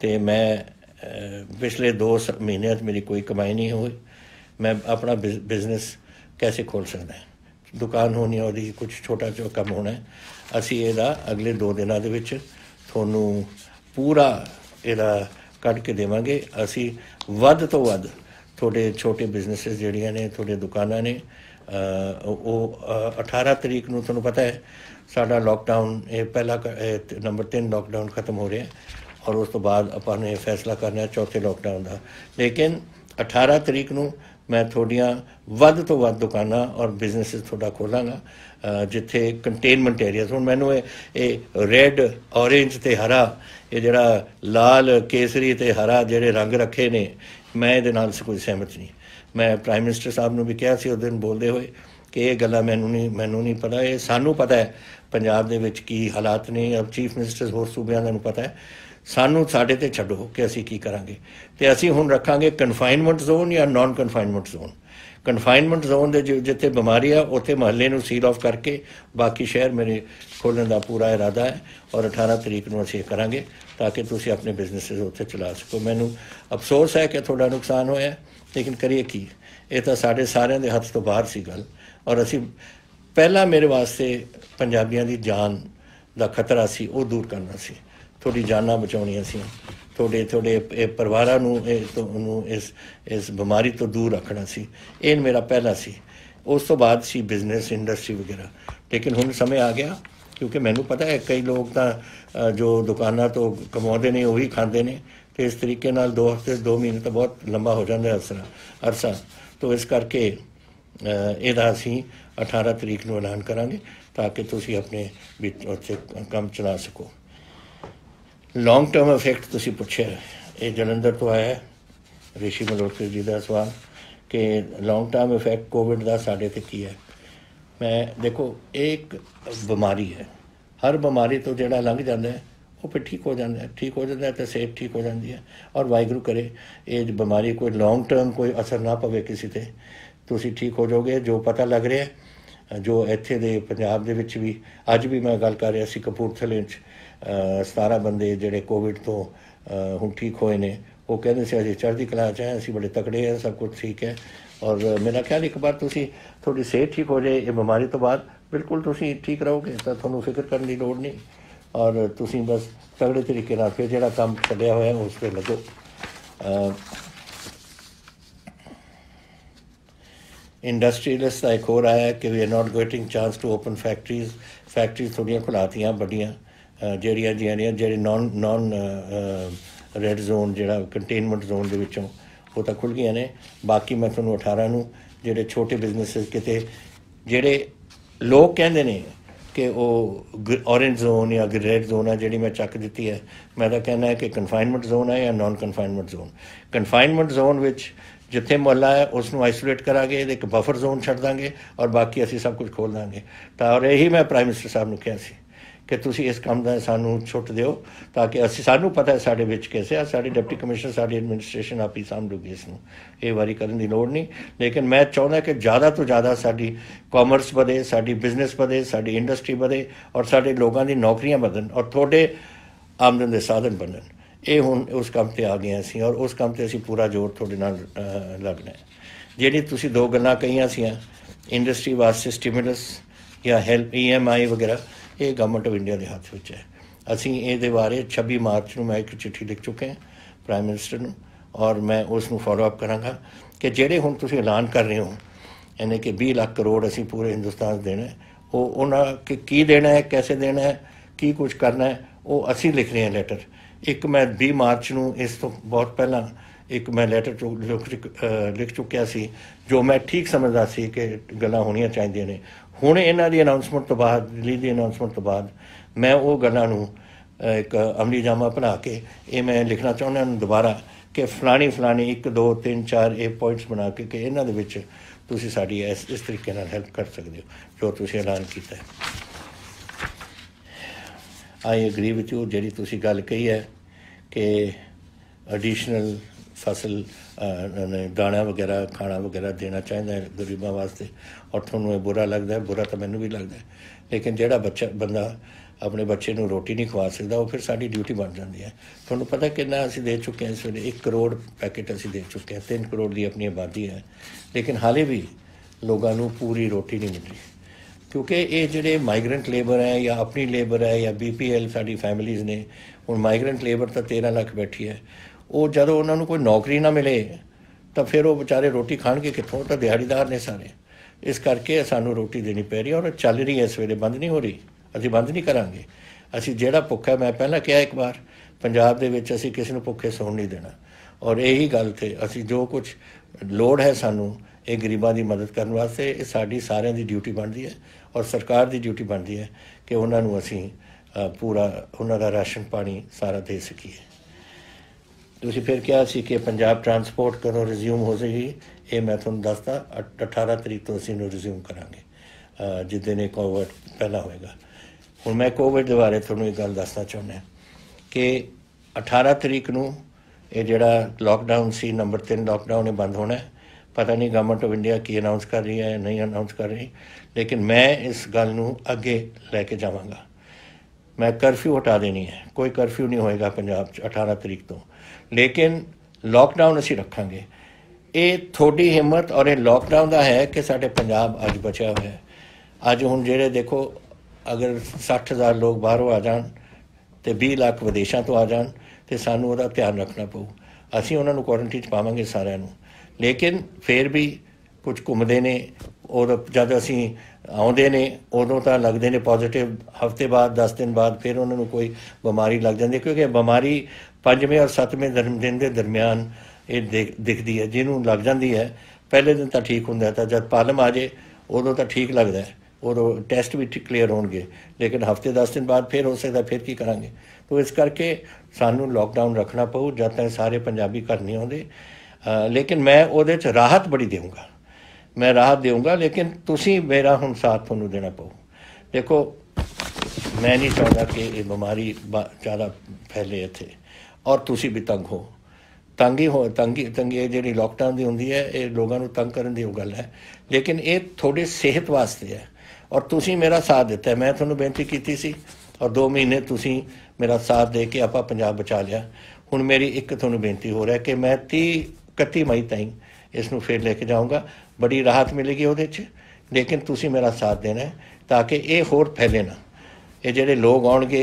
ਤੇ ਮੈਂ ਅ, ਪਿਛਲੇ 2 ਮਹੀਨਿਆਂ 'ਚ ਮੇਰੀ ਕੋਈ ਕਮਾਈ ਨਹੀਂ ਹੋਈ। ਮੈਂ ਆਪਣਾ ਬਿਜ਼ਨਸ ਕੈਸੇ ਖੋਲ ਸਕਦਾ ਹਾਂ ਦੁਕਾਨ ਹੋਣੀ ਹੈ, ਉਹਦੀ ਕੁਝ ਛੋਟਾ ਜਿਹਾ ਕੰਮ ਹੋਣਾ ਹੈ। ਅਸੀਂ ਇਹਦਾ ਅਗਲੇ 2 ਦਿਨਾਂ ਦੇ ਵਿੱਚ ਤੁਹਾਨੂੰ ਪੂਰਾ ਇਹਦਾ ਕੱਢ ਕੇ ਦੇਵਾਂਗੇ ਅਸੀਂ ਵੱਧ ਤੋਂ ਵੱਧ ਤੁਹਾਡੇ ਛੋਟੇ ਬਿਜ਼ਨੈਸਸ ਜਿਹੜੀਆਂ ਨੇ ਤੁਹਾਡੇ ਦੁਕਾਨਾਂ ਨੇ ਉਹ ਉਹ, 18 ਤਰੀਕ ਨੂੰ ਤੁਹਾਨੂੰ ਪਤਾ ਹੈ ਸਾਡਾ ਲੋਕਡਾਊਨ ਇਹ ਪਹਿਲਾ ਕ- ਨੰਬਰ 3 ਲੋਕਡਾਊਨ ਖਤਮ ਹੋ ਰਿਹਾ ਔਰ ਉਸ ਤੋਂ ਬਾਅਦ ਆਪਾਂ ਨੇ ਫੈਸਲਾ ਕਰਨਾ ਹੈ ਚੌਥੇ ਲੋਕਡਾਊਨ ਦਾ ਲੇਕਿਨ 18 ਤਰੀਕ ਨੂੰ ਮੈਂ ਤੁਹਾਡੀਆਂ ਵੱਧ ਤੋਂ ਵੱਧ ਦੁਕਾਨਾਂ ਔਰ ਬਿਜ਼ਨੈਸਸ ਤੁਹਾਡਾ ਖੋਲਾਂਗਾ ਜਿੱਥੇ ਕੰਟੇਨਮੈਂਟ ਏਰੀਆਜ਼ ਹੁਣ ਮੈਨੂੰ ਇਹ ਇਹ ਰੈੱਡ ਔਰੇਂਜ ਤੇ ਹਰਾ, ਇਹ ਜਿਹੜਾ ਲਾਲ, ਕੇਸਰੀ ਤੇ ਹਰਾ ਜਿਹੜੇ ਰੰਗ ਰੱਖੇ ਨੇ, ਮੈਂ ਇਹਦੇ ਨਾਲ ਕੋਈ ਸਹਿਮਤ ਨਹੀਂ। ਮੈਂ ਪ੍ਰਾਈਮ ਮਿਨਿਸਟਰ ਸਾਹਿਬ ਨੂੰ ਵੀ ਕਿਹਾ ਸੀ ਉਸ ਦਿਨ ਬੋਲਦੇ ਹੋਏ ਕਿ ਇਹ ਗੱਲਾਂ ਮੈਨੂੰ ਨਹੀਂ ਮੈਨੂੰ ਨਹੀਂ ਪਤਾ। ਇਹ ਸਾਨੂੰ ਪਤਾ ਹੈ, ਪੰਜਾਬ ਦੇ ਵਿੱਚ ਕੀ ਹਾਲਾਤ ਨੇ ਅਬ ਚੀਫ ਮਿਨਿਸਟਰ ਹੋਰ ਸੂਬਿਆਂ ਦਾ ਨੂੰ ਪਤਾ ਹੈ। ਸਾਨੂੰ ਸਾਡੇ ਤੇ ਛੱਡੋ ਕਿ ਅਸੀਂ ਕੀ ਕਰਾਂਗੇ। ਤੇ ਅਸੀਂ ਹੁਣ ਰੱਖਾਂਗੇ ਕਨਫਾਈਨਮੈਂਟ ਜ਼ੋਨ ਜਾਂ non containment zone containment zone ਦੇ ਜਿੱਥੇ ਬਿਮਾਰੀ ਆ, ਉੱਥੇ ਮਹੱਲੇ ਨੂੰ ਸੀਲ ਆਫ ਕਰਕੇ ਬਾਕੀ ਸ਼ਹਿਰ ਮੇਰੇ ਖੋਲ੍ਹਣ ਦਾ ਪੂਰਾ ਇਰਾਦਾ ਹੈ ਔਰ 18 ਤਰੀਕ ਨੂੰ ਅਸੀਂ ਇਹ ਕਰਾਂਗੇ ਤਾਂ ਕਿ ਤੁਸੀਂ ਆਪਣੇ ਬਿਜ਼ਨੈਸਸ ਉੱਥੇ ਚਲਾ ਸਕੋ। ਮੈਨੂੰ ਅਫਸੋਸ ਹੈ ਕਿ ਤੁਹਾਡਾ ਨੁਕਸਾਨ ਹੋਇਆ ਲੇਕਿਨ ਕਰੀਏ ਕੀ? ਇਹ ਤਾਂ ਸਾਡੇ ਸਾਰਿਆਂ ਦੇ ਹੱਥ ਤੋਂ ਬਾਹਰ ਸੀ ਗੱਲ ਔਰ ਅਸੀਂ ਪਹਿਲਾਂ ਮੇਰੇ ਵਾਸਤੇ ਪੰਜਾਬੀਆਂ ਦੀ ਜਾਨ ਦਾ ਖਤਰਾ ਸੀ, ਉਹ ਦੂਰ ਕਰਨਾ ਸੀ। ਤੁਹਾਡੀ ਜਾਨਾਂ ਬਚਾਉਣੀਆਂ ਸੀ। ਤੁਹਾਡੇ ਤੁਹਾਡੇ ਇਹ ਪਰਿਵਾਰਾਂ ਨੂੰ, ਇਹ ਤੋਂ, ਨੂੰ ਇਸ ਇਸ ਬਿਮਾਰੀ ਤੋਂ ਦੂਰ ਰੱਖਣਾ ਸੀ। ਇਹ ਮੇਰਾ ਪਹਿਲਾ ਸੀ। ਉਸ ਤੋਂ ਬਾਅਦ ਸੀ ਬਿਜ਼ਨਸ ਇੰਡਸਟਰੀ ਵਗੈਰਾ। ਲੇਕਿਨ ਹੁਣ ਸਮੇਂ ਆ ਗਿਆ, ਕਿਉਂਕਿ ਮੈਨੂੰ ਪਤਾ ਹੈ ਕਈ ਲੋਕ ਤਾਂ ਜੋ ਦੁਕਾਨਾਂ ਤੋਂ ਕਮਾਉਂਦੇ ਨੇ, ਉਹੀ ਖਾਂਦੇ ਨੇ। ਤੇ ਇਸ ਤਰੀਕੇ ਨਾਲ 2 ਹਫ਼ਤੇ 2 ਮਹੀਨੇ ਤਾਂ ਬਹੁਤ ਲੰਬਾ ਹੋ ਜਾਂਦਾ ਹੈ ਅਰਸਾ ਅਰਸਾ। ਤੋਂ ਇਸ ਕਰਕੇ ਇਹਦਾ ਅਸੀਂ 18 ਤਰੀਕ ਨੂੰ ਐਲਾਨ ਕਰਾਂਗੇ, ਤਾਂ ਕਿ ਤੁਸੀਂ ਆਪਣੇ ਵੀ ਉੱਥੇ ਕੰਮ ਚਲਾ ਸਕੋ। ਲੌਂਗ ਟਰਮ ਇਫੈਕਟ ਤੁਸੀਂ ਪੁੱਛਿਆ, ਇਹ ਜਲੰਧਰ ਤੋਂ ਆਇਆ ਹੈ ਰਿਸ਼ੀ ਮਲੋਤਕਰ ਜੀ ਦਾ ਸਵਾਲ ਕਿ ਲੌਂਗ ਟਰਮ ਇਫੈਕਟ ਕੋਵਿਡ ਦਾ ਸਾਡੇ ਤੇ ਕੀ ਹੈ? ਮੈਂ, ਦੇਖੋ, ਇਹ ਇੱਕ ਬਿਮਾਰੀ ਹੈ। ਹਰ ਬਿਮਾਰੀ ਤੋਂ ਜਿਹੜਾ ਲੰਘ ਜਾਂਦਾ ਹੈ, ਉਹ ਫਿਰ ਠੀਕ ਹੋ ਜਾਂਦਾ ਹੈ। ਠੀਕ ਹੋ ਜਾਂਦਾ ਹੈ ਤਾਂ ਸਿਹਤ ਠੀਕ ਹੋ ਜਾਂਦੀ ਹੈ। ਔਰ ਵਾਹਿਗੁਰੂ ਕਰੇ, ਇਹ ਬਿਮਾਰੀ ਕੋਈ ਲੌਂਗ ਟਰਮ ਕੋਈ ਅਸਰ ਨਾ ਪਵੇ ਕਿਸੇ ਤੇ। ਤੁਸੀਂ ਠੀਕ ਹੋ ਜਾਓਗੇ, ਜੋ ਪਤਾ ਲੱਗ ਰਿਹਾ ਜੋ ਇੱਥੇ ਦੇ ਪੰਜਾਬ ਦੇ ਵਿੱਚ ਵੀ, ਅੱਜ ਵੀ ਮੈਂ ਗੱਲ ਕਰ ਰਿਹਾ ਸੀ ਕਪੂਰਥਲੇ 'ਚ। 17 ਬੰਦੇ ਜਿਹੜੇ ਕੋਵਿਡ ਤੋਂ ਹੁਣ ਠੀਕ ਹੋਏ ਨੇ, ਉਹ ਕਹਿੰਦੇ ਸੀ, ਅਸੀਂ ਚੜ੍ਹਦੀ ਕਲਾ 'ਚ ਹਾਂ, ਅਸੀਂ ਬੜੇ ਤਕੜੇ ਹਾਂ, ਸਭ ਕੁਝ ਠੀਕ ਹੈ। ਔਰ ਮੇਰਾ ਖਿਆਲ ਇੱਕ ਵਾਰ ਤੁਸੀਂ ਤੁਹਾਡੀ ਸਿਹਤ ਠੀਕ ਹੋ ਜਾਏ, ਇਹ ਬਿਮਾਰੀ ਤੋਂ ਬਾਅਦ ਬਿਲਕੁਲ ਤੁਸੀਂ ਠੀਕ ਰਹੋਗੇ, ਤਾਂ ਤੁਹਾਨੂੰ ਫਿਕਰ ਕਰਨ ਦੀ ਲੋੜ ਨਹੀਂ। ਔਰ ਤੁਸੀਂ ਬਸ ਤਗੜੇ ਤਰੀਕੇ ਨਾਲ ਫਿਰ ਜਿਹੜਾ ਕੰਮ ਛੱਡਿਆ ਹੋਇਆ, ਉਸ ਤੇ ਲੱਗੋ। ਇੰਡਸਟਰੀਅਲਿਸਟ ਦਾ ਇੱਕ ਹੋਰ ਆਇਆ ਕਿ we are not getting chance to open factories factories ਥੋੜੀਆਂ ਖੁਲਾਤੀਆਂ ਵੱਡੀਆਂ। ਜਿਹੜੀਆਂ ਜਿਹੜੀਆਂ ਜਿਹੜੇ ਨਾਨ ਨਾਨ ਰੈੱਡ ਜ਼ੋਨ ਜਿਹੜਾ ਕੰਟੇਨਮੈਂਟ ਜ਼ੋਨ ਦੇ ਵਿੱਚੋਂ ਉਹ ਤਾਂ ਖੁੱਲ ਗਈਆਂ ਨੇ। ਬਾਕੀ ਮੈਂ ਤੁਹਾਨੂੰ 18 ਨੂੰ ਜਿਹੜੇ ਛੋਟੇ ਬਿਜ਼ਨੈਸਸ ਕਿਤੇ, ਜਿਹੜੇ ਲੋਕ ਕਹਿੰਦੇ ਨੇ ਕਿ ਉਹ ਔਰੇਂਜ ਜ਼ੋਨ ਜਾਂ ਰੈੱਡ ਜ਼ੋਨ ਹੈ ਜਿਹੜੀ ਮੈਂ ਚੱਕ ਦਿੱਤੀ ਹੈ, ਮੈਂ ਤਾਂ ਕਹਿੰਦਾ ਹੈ ਕਿ ਕਨਫਾਈਨਮੈਂਟ ਜ਼ੋਨ ਹੈ ਜਾਂ non containment zone containment zone ਵਿੱਚ ਜਿੱਥੇ ਮੁਹੱਲਾ ਹੈ ਉਸ ਨੂੰ ਆਈਸੋਲੇਟ ਕਰਾਂਗੇ, ਇਹਦੇ ਇੱਕ ਬਫਰ ਜ਼ੋਨ ਛੱਡ ਦਾਂਗੇ ਔਰ ਬਾਕੀ ਅਸੀਂ ਸਭ ਕੁਝ ਖੋਲ ਦਾਂਗੇ। ਤਾਂ ਔਰ ਇਹੀ ਮੈਂ ਪ੍ਰਾਈਮ ਮਿਨਿਸਟਰ ਸਾਹਿਬ ਨੂੰ ਕਿਹਾ ਸੀ। ਕਿ ਤੁਸੀਂ ਇਸ ਕੰਮ ਦਾ ਸਾਨੂੰ ਛੁੱਟ ਦਿਓ ਤਾਂ ਕਿ ਅਸੀਂ ਸਾਨੂੰ ਪਤਾ ਹੈ ਸਾਡੇ ਵਿੱਚ ਕਿਸੇ ਆ ਸਾਡੇ ਡਿਪਟੀ ਕਮਿਸ਼ਨਰ ਸਾਡੀ ਐਡਮਿਨਿਸਟ੍ਰੇਸ਼ਨ ਆਪੀ ਸਾਂਭੂਗੀ ਇਸ ਨੂੰ। ਇਹ ਵਾਰੀ ਕਰਨ ਦੀ ਲੋੜ ਨਹੀਂ। ਲੇਕਿਨ ਮੈਂ ਚਾਹੁੰਦਾ ਕਿ ਜ਼ਿਆਦਾ ਤੋਂ ਜ਼ਿਆਦਾ ਸਾਡੀ ਕਾਮਰਸ ਵਧੇ ਸਾਡੀ ਬਿਜ਼ਨਸ ਵਧੇ ਸਾਡੀ ਇੰਡਸਟਰੀ ਵਧੇ ਔਰ ਸਾਡੇ ਲੋਕਾਂ ਦੀ ਨੌਕਰੀਆਂ ਵਧਣ ਔਰ ਤੁਹਾਡੇ ਆਮਦਨ ਦੇ ਸਾਧਨ ਬਣਨ। ਇਹ ਹੁਣ ਉਸ ਕੰਮ ਤੇ ਆ ਗਏ ਅਸੀਂ ਔਰ ਉਸ ਕੰਮ ਤੇ ਅਸੀਂ ਪੂਰਾ ਜ਼ੋਰ ਤੁਹਾਡੇ ਨਾਲ ਅਹ, ਲੱਗਣਾ ਹੈ। ਜਿਹੜੀ ਤੁਸੀਂ ਦੋ ਗੱਲਾਂ ਕਹੀਆਂ ਸੀ ਇੰਡਸਟਰੀ ਵਾਸਤੇ ਸਟਿਮੂਲਸ ਜਾਂ ਹੈਲਪ ਈਐਮਆਈ ਵਗੈਰਾ ਇਹ ਗਵਰਨਮੈਂਟ ਆਫ ਇੰਡੀਆ ਦੇ ਹੱਥ ਵਿੱਚ ਹੈ। ਅਸੀਂ ਇਹਦੇ ਬਾਰੇ 26 ਮਾਰਚ ਨੂੰ ਮੈਂ ਇੱਕ ਚਿੱਠੀ ਲਿਖ ਚੁੱਕੇ ਹਾਂ ਪ੍ਰਾਈਮ ਮਿਨਿਸਟਰ ਨੂੰ ਔਰ ਮੈਂ ਉਸ ਨੂੰ ਫਾਲੋ ਅਪ ਕਰਾਂਗਾ ਕਿ ਜਿਹੜੇ ਹੁਣ ਤੁਸੀਂ ਐਲਾਨ ਕਰ ਰਹੇ ਹੋ ਇਹਨੇ ਕਿ 20 ਲੱਖ ਕਰੋੜ ਅਸੀਂ ਪੂਰੇ ਹਿੰਦੁਸਤਾਨ 'ਚ ਦੇਣਾ ਹੈ, ਉਹ ਉਹਨਾਂ ਕਿ ਕੀ ਦੇਣਾ ਹੈ ਕੈਸੇ ਦੇਣਾ ਹੈ ਕੀ ਕੁਝ ਕਰਨਾ ਹੈ ਉਹ ਅਸੀਂ ਲਿਖ ਰਹੇ ਹਾਂ ਲੈਟਰ ਇੱਕ ਮੈਂ 20 ਮਾਰਚ ਨੂੰ ਇਸ ਤੋਂ ਬਹੁਤ ਪਹਿਲਾਂ ਇੱਕ ਮੈਂ ਲੈਟਰ ਲਿਖ ਚੁੱਕਿਆ ਸੀ ਜੋ ਮੈਂ ਠੀਕ ਸਮਝਦਾ ਸੀ ਕਿ ਗੱਲਾਂ ਹੋਣੀਆਂ ਚਾਹੀਦੀਆਂ ਨੇ। ਹੁਣ ਇਹਨਾਂ ਦੀ ਅਨਾਉਂਸਮੈਂਟ ਤੋਂ ਬਾਅਦ, ਦਿੱਲੀ ਦੀ ਅਨਾਉਂਸਮੈਂਟ ਤੋਂ ਬਾਅਦ ਮੈਂ ਉਹ ਗੱਲਾਂ ਨੂੰ ਇੱਕ ਅਮਲੀ ਜਾਮਾ ਬਣਾ ਕੇ ਇਹ ਮੈਂ ਲਿਖਣਾ ਚਾਹੁੰਦਾ ਹਾਂ ਦੁਬਾਰਾ ਕਿ ਫਲਾਣੀ ਫਲਾਣੀ 1 2 3 4 ਇਹ ਪੁਆਇੰਟਸ ਬਣਾ ਕੇ ਕਿ ਇਹਨਾਂ ਦੇ ਵਿੱਚ ਤੁਸੀਂ ਸਾਡੀ ਇਸ ਇਸ ਤਰੀਕੇ ਨਾਲ ਹੈਲਪ ਕਰ ਸਕਦੇ ਹੋ, ਜੋ ਤੁਸੀਂ ਐਲਾਨ ਕੀਤਾ ਹੈ। ਆਈ ਐਗਰੀ ਵਿਦ ਯੂ ਜਿਹੜੀ ਤੁਸੀਂ ਗੱਲ ਕਹੀ ਹੈ ਕਿ ਐਡੀਸ਼ਨਲ ਫਸਲ ਦਾਣਾ ਵਗੈਰਾ, ਖਾਣਾ ਵਗੈਰਾ ਦੇਣਾ ਚਾਹੀਦਾ ਹੈ ਗਰੀਬਾਂ ਵਾਸਤੇ। ਔਰ ਤੁਹਾਨੂੰ ਇਹ ਬੁਰਾ ਲੱਗਦਾ ਹੈ, ਬੁਰਾ ਤਾਂ ਮੈਨੂੰ ਵੀ ਲੱਗਦਾ ਹੈ। ਲੇਕਿਨ ਜਿਹੜਾ ਬੱਚਾ, ਬੰਦਾ ਆਪਣੇ ਬੱਚੇ ਨੂੰ ਰੋਟੀ ਨਹੀਂ ਖਵਾ ਸਕਦਾ, ਉਹ ਫਿਰ ਸਾਡੀ ਡਿਊਟੀ ਬਣ ਜਾਂਦੀ ਹੈ। ਤੁਹਾਨੂੰ ਪਤਾ ਕਿੰਨਾ ਅਸੀਂ ਦੇ ਚੁੱਕੇ ਹਾਂ ਇਸ ਵੇਲੇ? 1 ਕਰੋੜ ਪੈਕੇਟ ਅਸੀਂ ਦੇ ਚੁੱਕੇ ਹਾਂ 3 ਕਰੋੜ ਦੀ ਆਪਣੀ ਆਬਾਦੀ ਹੈ। ਲੇਕਿਨ ਹਾਲੇ ਵੀ ਲੋਕਾਂ ਨੂੰ ਪੂਰੀ ਰੋਟੀ ਨਹੀਂ ਮਿਲ ਰਹੀ। ਕਿਉਂਕਿ ਇਹ ਜਿਹੜੇ ਮਾਈਗ੍ਰੈਂਟ ਲੇਬਰ ਹੈ ਜਾਂ ਆਪਣੀ ਲੇਬਰ ਹੈ ਜਾਂ ਬੀਪੀਐਲ ਸਾਡੀ ਫੈਮਿਲੀਆਂ ਨੇ, ਹੁਣ ਮਾਈਗ੍ਰੈਂਟ ਲੇਬਰ ਤਾਂ 13 ਲੱਖ ਬੈਠੀ ਹੈ। ਉਹ ਜਦੋਂ ਉਹਨਾਂ ਨੂੰ ਕੋਈ ਨੌਕਰੀ ਨਾ ਮਿਲੇ, ਤਾਂ ਫਿਰ ਉਹ ਵਿਚਾਰੇ ਰੋਟੀ ਖਾਣਗੇ ਕਿੱਥੋਂ? ਤਾਂ ਦਿਹਾੜੀਦਾਰ ਨੇ ਸਾਰੇ। ਇਸ ਕਰਕੇ ਸਾਨੂੰ ਰੋਟੀ ਦੇਣੀ ਪੈ ਰਹੀ ਹੈ ਔਰ ਚੱਲ ਰਹੀ ਹੈ। ਇਸ ਵੇਲੇ ਬੰਦ ਨਹੀਂ ਹੋ ਰਹੀ। ਅਸੀਂ ਬੰਦ ਨਹੀਂ ਕਰਾਂਗੇ। ਅਸੀਂ ਜਿਹੜਾ ਭੁੱਖਾ ਮੈਂ ਪਹਿਲਾਂ ਕਿਹਾ ਇੱਕ ਵਾਰ, ਪੰਜਾਬ ਦੇ ਵਿੱਚ ਅਸੀਂ ਕਿਸੇ ਨੂੰ ਭੁੱਖੇ ਸੌਣ ਨਹੀਂ ਦੇਣਾ। ਔਰ ਇਹੀ ਗੱਲ ਤੇ ਅਸੀਂ ਜੋ ਕੁਝ ਲੋੜ ਹੈ ਸਾਨੂੰ, ਇਹ ਗਰੀਬਾਂ ਦੀ ਮਦਦ ਕਰਨ ਵਾਸਤੇ ਇਹ ਸਾਡੀ ਸਾਰਿਆਂ ਦੀ ਡਿਊਟੀ ਬਣਦੀ ਹੈ ਔਰ ਸਰਕਾਰ ਦੀ ਡਿਊਟੀ ਬਣਦੀ ਹੈ ਕਿ ਉਹਨਾਂ ਨੂੰ ਅਸੀਂ ਪੂਰਾ, ਉਹਨਾਂ ਦਾ ਰਾਸ਼ਨ ਪਾਣੀ ਸਾਰਾ ਦੇ ਸਕੀਏ। ਤੁਸੀਂ ਫਿਰ ਕਿਹਾ ਸੀ ਕਿ ਪੰਜਾਬ ਟਰਾਂਸਪੋਰਟ ਕਦੋਂ ਰਿਜ਼ਿਊਮ ਹੋ ਜਾਏਗੀ। ਇਹ ਮੈਂ ਤੁਹਾਨੂੰ ਦੱਸਦਾ ਅ- 18 ਤਰੀਕ ਤੋਂ ਅਸੀਂ ਨੂੰ ਰਿਜ਼ਿਊਮ ਕਰਾਂਗੇ ਅ, ਜਿੱਦਣ ਇਹ ਕੋਵਿਡ ਪਹਿਲਾਂ ਹੋਏਗਾ। ਹੁਣ ਮੈਂ ਕੋਵਿਡ ਦੇ ਬਾਰੇ ਤੁਹਾਨੂੰ ਇੱਕ ਗੱਲ ਦੱਸਣਾ ਚਾਹੁੰਦਾ ਕਿ 18 ਤਰੀਕ ਨੂੰ ਇਹ ਜਿਹੜਾ ਲਾਕਡਾਊਨ ਸੀ ਨੰਬਰ 3 ਲਾਕਡਾਊਨ ਇਹ ਬੰਦ ਹੋਣਾ ਹੈ। ਪਤਾ ਨਹੀਂ ਗਵਰਨਮੈਂਟ ਆਫ ਇੰਡੀਆ ਕੀ ਅਨਾਉਂਸ ਕਰ ਰਹੀ ਹੈ ਨਹੀਂ ਅਨਾਉਂਸ ਕਰ ਰਹੀ। ਲੇਕਿਨ ਮੈਂ ਇਸ ਗੱਲ ਨੂੰ ਅੱਗੇ ਲੈ ਕੇ ਜਾਵਾਂਗਾ। ਮੈਂ ਕਰਫਿਊ ਹਟਾ ਦੇਣੀ ਹੈ। ਕੋਈ ਕਰਫਿਊ ਨਹੀਂ ਹੋਏਗਾ ਪੰਜਾਬ 'ਚ 18 ਤਰੀਕ ਤੋਂ। ਲੇਕਿਨ ਲਾਕਡਾਊਨ ਅਸੀਂ ਰੱਖਾਂਗੇ। ਇਹ ਥੋੜੀ ਹਿੰਮਤ ਔਰ ਇਹ ਲਾਕਡਾਊਨ ਦਾ ਹੈ ਕਿ ਸਾਡੇ ਪੰਜਾਬ ਅੱਜ ਬਚਿਆ ਹੋਇਆ ਹੈ। ਅੱਜ ਹੁਣ ਜਿਹੜੇ ਦੇਖੋ, ਅਗਰ 60000 ਲੋਕ ਬਾਹਰੋਂ ਆ ਜਾਣ ਤੇ 20 ਲੱਖ ਵਿਦੇਸ਼ਾਂ ਤੋਂ ਆ ਜਾਣ ਤੇ ਸਾਨੂੰ ਉਹਦਾ ਧਿਆਨ ਰੱਖਣਾ ਪਊ। ਅਸੀਂ ਉਹਨਾਂ ਨੂੰ ਕੁਆਰੰਟਾਈਨ ਚ ਪਾਵਾਂਗੇ ਸਾਰਿਆਂ ਨੂੰ। ਲੇਕਿਨ ਫਿਰ ਵੀ ਕੁਝ ਘੁੰਮਦੇ ਨੇ। ਔਰ ਜਦ ਅਸੀਂ ਆਉਂਦੇ ਨੇ, ਉਦੋਂ ਤਾਂ ਲੱਗਦੇ ਨੇ ਪੋਜ਼ਿਟਿਵ ਹਫ਼ਤੇ ਬਾਅਦ 10 ਦਿਨ ਬਾਅਦ ਫਿਰ ਉਹਨਾਂ ਨੂੰ ਕੋਈ ਬਿਮਾਰੀ ਲੱਗ ਜਾਂਦੀ ਕਿਉਂਕਿ ਇਹ ਬਿਮਾਰੀ ਪੰਜਵੇਂ ਔਰ ਸੱਤਵੇਂ ਧਰਮ ਦਿਨ ਦੇ ਦਰਮਿਆਨ ਇਹ ਦਿਖ- ਦਿਖਦੀ ਹੈ, ਜਿਹਨੂੰ ਲੱਗ ਜਾਂਦੀ ਹੈ, ਪਹਿਲੇ ਦਿਨ ਤਾਂ ਠੀਕ ਹੁੰਦਾ ਤਾਂ ਜਦ ਪਾਲਮ ਆ ਜੇ, ਉਦੋਂ ਤਾਂ ਠੀਕ ਲੱਗਦਾ ਹੈ, ਉਦੋਂ ਟੈਸਟ ਵੀ ਕਲੀਅਰ ਹੋਣਗੇ, ਲੇਕਿਨ ਹਫ਼ਤੇ 10 ਦਿਨ ਬਾਅਦ ਫਿਰ ਹੋ ਸਕਦਾ, ਫਿਰ ਕੀ ਕਰਾਂਗੇ? ਤੋ ਇਸ ਕਰਕੇ ਸਾਨੂੰ ਲੋਕਡਾਊਨ ਰੱਖਣਾ ਪਊ, ਜਦ ਤੱਕ ਸਾਰੇ ਪੰਜਾਬੀ ਘਰ ਨਹੀਂ ਆਉਂਦੇ ਲੇਕਿਨ ਮੈਂ ਉਹਦੇ ਚ ਰਾਹਤ ਬੜੀ ਦੇਵਾਂਗਾ ਮੈਂ ਰਾਹ ਦੇਵਾਂਗਾ ਲੇਕਿਨ ਤੁਸੀਂ ਮੇਰਾ ਹੁਣ ਸਾਥ ਤੁਹਾਨੂੰ ਦੇਣਾ ਪਊ। ਦੇਖੋ, ਮੈਂ ਨਹੀਂ ਚਾਹੁੰਦਾ ਕਿ ਇਹ ਬਿਮਾਰੀ ਬ- ਜ਼ਿਆਦਾ ਫੈਲੇ ਇੱਥੇ। ਔਰ ਤੁਸੀਂ ਵੀ ਤੰਗ ਹੋ। ਤੰਗੀ ਹੋ ਤੰਗੀ ਤੰਗੀ ਇਹ ਜਿਹੜੀ ਲੋਕਡਾਊਨ ਦੀ ਹੁੰਦੀ ਹੈ, ਇਹ ਲੋਕਾਂ ਨੂੰ ਤੰਗ ਕਰਨ ਦੀ ਉਹ ਗੱਲ ਹੈ। ਲੇਕਿਨ ਇਹ ਤੁਹਾਡੀ ਸਿਹਤ ਵਾਸਤੇ ਹੈ। ਔਰ ਤੁਸੀਂ ਮੇਰਾ ਸਾਥ ਦਿੱਤਾ ਮੈਂ ਤੁਹਾਨੂੰ ਬੇਨਤੀ ਕੀਤੀ ਸੀ, ਔਰ 2 ਮਹੀਨੇ ਤੁਸੀਂ ਮੇਰਾ ਸਾਥ ਦੇ ਕੇ ਆਪਾਂ ਪੰਜਾਬ ਬਚਾ ਲਿਆ। ਹੁਣ ਮੇਰੀ ਇੱਕ ਤੁਹਾਨੂੰ ਬੇਨਤੀ ਹੋ ਰਿਹਾ ਕਿ ਮੈਂ 30 31 ਮਈ ਤਾਈਂ ਇਸ ਨੂੰ ਫੇਰ ਲੈ ਕੇ ਜਾਊਂਗਾ। ਬੜੀ ਰਾਹਤ ਮਿਲੇਗੀ ਉਹਦੇ 'ਚ, ਲੇਕਿਨ ਤੁਸੀਂ ਮੇਰਾ ਸਾਥ ਦੇਣਾ ਹੈ ਤਾਂ ਕਿ ਇਹ ਹੋਰ ਫੈਲੇ ਨਾ। ਇਹ ਜਿਹੜੇ ਲੋਕ ਆਉਣਗੇ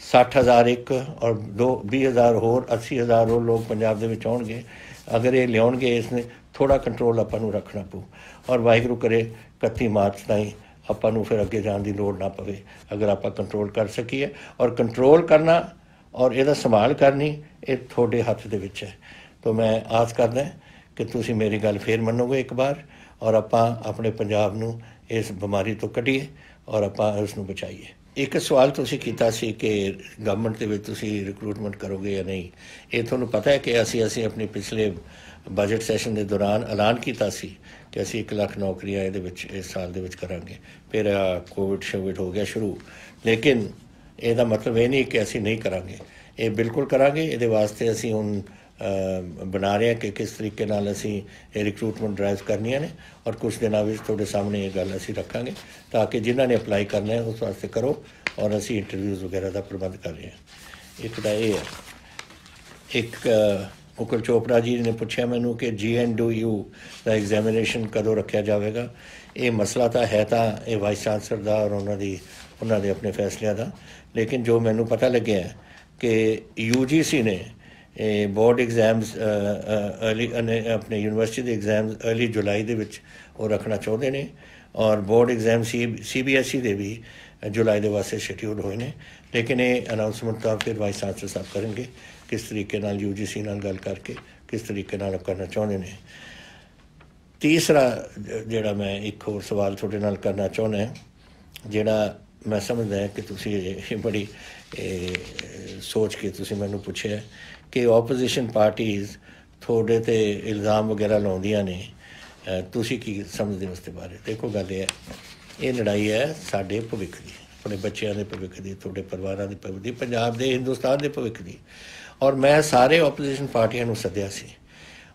60000 ਇੱਕ ਔਰ 2 20000 ਹੋਰ 80000 ਹੋਰ ਲੋਕ ਪੰਜਾਬ ਦੇ ਵਿੱਚ ਆਉਣਗੇ, ਅਗਰ ਇਹ ਲਿਆਉਣਗੇ, ਇਸ ਨੇ ਥੋੜਾ ਕੰਟਰੋਲ ਆਪਾਂ ਨੂੰ ਰੱਖਣਾ ਪਊ। ਔਰ ਵਾਹਿਗੁਰੂ ਕਰੇ 31 ਮਾਰਚ ਤਾਈਂ ਆਪਾਂ ਨੂੰ ਫਿਰ ਅੱਗੇ ਜਾਣ ਦੀ ਲੋੜ ਨਾ ਪਵੇ, ਅਗਰ ਆਪਾਂ ਕੰਟਰੋਲ ਕਰ ਸਕੀਏ। ਔਰ ਕੰਟਰੋਲ ਕਰਨਾ ਔਰ ਇਹਦਾ ਸੰਭਾਲ ਕਰਨੀ ਇਹ ਤੁਹਾਡੇ ਹੱਥ ਦੇ ਵਿੱਚ ਹੈ। ਤਾਂ ਮੈਂ ਆਸ ਕਰਦਾ ਕਿ ਤੁਸੀਂ ਮੇਰੀ ਗੱਲ ਫੇਰ ਮੰਨੋਗੇ ਇੱਕ ਵਾਰ ਔਰ ਆਪਾਂ ਆਪਣੇ ਪੰਜਾਬ ਨੂੰ ਇਸ ਬਿਮਾਰੀ ਤੋਂ ਕੱਢੀਏ ਔਰ ਆਪਾਂ ਉਸ ਨੂੰ ਬਚਾਈਏ। ਇੱਕ ਸਵਾਲ ਤੁਸੀਂ ਕੀਤਾ ਸੀ ਕਿ ਗਵਰਨਮੈਂਟ ਦੇ ਵਿੱਚ ਤੁਸੀਂ ਰਿਕਰੂਟਮੈਂਟ ਕਰੋਗੇ ਜਾਂ ਨਹੀਂ। ਇਹ ਤੁਹਾਨੂੰ ਪਤਾ ਹੈ ਕਿ ਅਸੀਂ ਅਸੀਂ ਆਪਣੇ ਪਿਛਲੇ ਬਜਟ ਸੈਸ਼ਨ ਦੇ ਦੌਰਾਨ ਐਲਾਨ ਕੀਤਾ ਸੀ ਕਿ ਅਸੀਂ 1 ਲੱਖ ਨੌਕਰੀਆਂ ਇਹਦੇ ਵਿੱਚ, ਇਸ ਸਾਲ ਦੇ ਵਿੱਚ ਕਰਾਂਗੇ। ਫਿਰ ਕੋਵਿਡ ਸ਼ੋਵਿਡ ਹੋ ਗਿਆ ਸ਼ੁਰੂ। ਲੇਕਿਨ ਇਹਦਾ ਮਤਲਬ ਇਹ ਨਹੀਂ ਕਿ ਅਸੀਂ ਨਹੀਂ ਕਰਾਂਗੇ। ਇਹ ਬਿਲਕੁਲ ਕਰਾਂਗੇ। ਇਹਦੇ ਵਾਸਤੇ ਅਸੀਂ ਹੁਣ ਬਣਾ ਰਹੇ ਹਾਂ ਕਿ ਕਿਸ ਤਰੀਕੇ ਨਾਲ ਅਸੀਂ ਇਹ ਰਿਕਰੂਟਮੈਂਟ ਡਰਾਈਵ ਕਰਨੀਆਂ ਨੇ ਔਰ ਕੁਝ ਦਿਨਾਂ ਵਿੱਚ ਤੁਹਾਡੇ ਸਾਹਮਣੇ ਇਹ ਗੱਲ ਅਸੀਂ ਰੱਖਾਂਗੇ ਤਾਂ ਕਿ ਜਿਨ੍ਹਾਂ ਨੇ ਅਪਲਾਈ ਕਰਨਾ ਹੈ ਉਸ ਵਾਸਤੇ ਕਰੋ ਔਰ ਅਸੀਂ ਇੰਟਰਵਿਊਜ਼ ਵਗੈਰਾ ਦਾ ਪ੍ਰਬੰਧ ਕਰ ਰਹੇ ਹਾਂ। ਇੱਕ ਤਾਂ ਇਹ ਹੈ। ਇੱਕ ਮੁਕਲ ਚੋਪੜਾ ਜੀ ਨੇ ਪੁੱਛਿਆ ਮੈਨੂੰ ਕਿ ਜੀ ਐੱਨ ਡੂ ਯੂ ਦਾ ਐਗਜ਼ਾਮੀਨੇਸ਼ਨ ਕਦੋਂ ਰੱਖਿਆ ਜਾਵੇਗਾ। ਇਹ ਮਸਲਾ ਤਾਂ ਹੈ ਤਾਂ ਇਹ ਵਾਈਸ ਚਾਂਸਲਰ ਦਾ ਔਰ ਉਹਨਾਂ ਦੀ, ਉਹਨਾਂ ਦੇ ਆਪਣੇ ਫੈਸਲਿਆਂ ਦਾ। ਲੇਕਿਨ ਜੋ ਮੈਨੂੰ ਪਤਾ ਲੱਗਿਆ ਹੈ ਕਿ ਯੂਜੀਸੀ ਨੇ ਬੋਰਡ ਐਗਜ਼ਾਮਸ ਅਰਲੀ ਆਪਣੇ ਯੂਨੀਵਰਸਿਟੀ ਦੇ ਐਗਜ਼ਾਮਸ ਅਰਲੀ ਜੁਲਾਈ ਦੇ ਵਿੱਚ ਉਹ ਰੱਖਣਾ ਚਾਹੁੰਦੇ ਨੇ ਔਰ ਬੋਰਡ ਐਗਜ਼ਾਮ ਸੀਬੀਐਸਈ ਦੇ ਵੀ ਜੁਲਾਈ ਦੇ ਵਾਸਤੇ ਸ਼ਡਿਊਲ ਹੋਏ ਨੇ। ਲੇਕਿਨ ਇਹ ਅਨਾਉਂਸਮੈਂਟ ਤਾਂ ਫਿਰ ਵਾਈਸ ਚਾਂਸਲਰ ਸਾਹਿਬ ਕਰਨਗੇ ਕਿਸ ਤਰੀਕੇ ਨਾਲ ਯੂਜੀਸੀ ਨਾਲ ਗੱਲ ਕਰਕੇ ਕਿਸ ਤਰੀਕੇ ਨਾਲ ਕਰਨਾ ਚਾਹੁੰਦੇ ਨੇ। ਤੀਸਰਾ ਜਿਹੜਾ ਮੈਂ ਇੱਕ ਹੋਰ ਸਵਾਲ ਤੁਹਾਡੇ ਨਾਲ ਕਰਨਾ ਚਾਹੁੰਦਾ, ਜਿਹੜਾ ਮੈਂ ਸਮਝਦਾ ਕਿ ਤੁਸੀਂ ਇਹ ਬੜੀ ਸੋਚ ਕੇ ਤੁਸੀਂ ਮੈਨੂੰ ਪੁੱਛਿਆ ਕਿ ਆਪੋਜੀਸ਼ਨ ਪਾਰਟੀਆਂ ਤੁਹਾਡੇ ਤੇ ਇਲਜ਼ਾਮ ਵਗੈਰਾ ਲਾਉਂਦੀਆਂ ਨੇ। ਤੁਸੀਂ ਕੀ ਸਮਝਦੇ ਹੋ ਉਸ ਦੇ ਬਾਰੇ? ਦੇਖੋ, ਗੱਲ ਇਹ ਹੈ, ਇਹ ਲੜਾਈ ਹੈ ਸਾਡੇ ਭਵਿੱਖ ਦੀ, ਆਪਣੇ ਬੱਚਿਆਂ ਦੇ ਭਵਿੱਖ ਦੀ, ਤੁਹਾਡੇ ਪਰਿਵਾਰਾਂ ਦੇ ਭਵਿੱਖ ਦੀ, ਪੰਜਾਬ ਦੇ, ਹਿੰਦੁਸਤਾਨ ਦੇ ਭਵਿੱਖ ਦੀ। ਔਰ ਮੈਂ ਸਾਰੇ ਆਪੋਜੀਸ਼ਨ ਪਾਰਟੀਆਂ ਨੂੰ ਸੱਦਿਆ ਸੀ।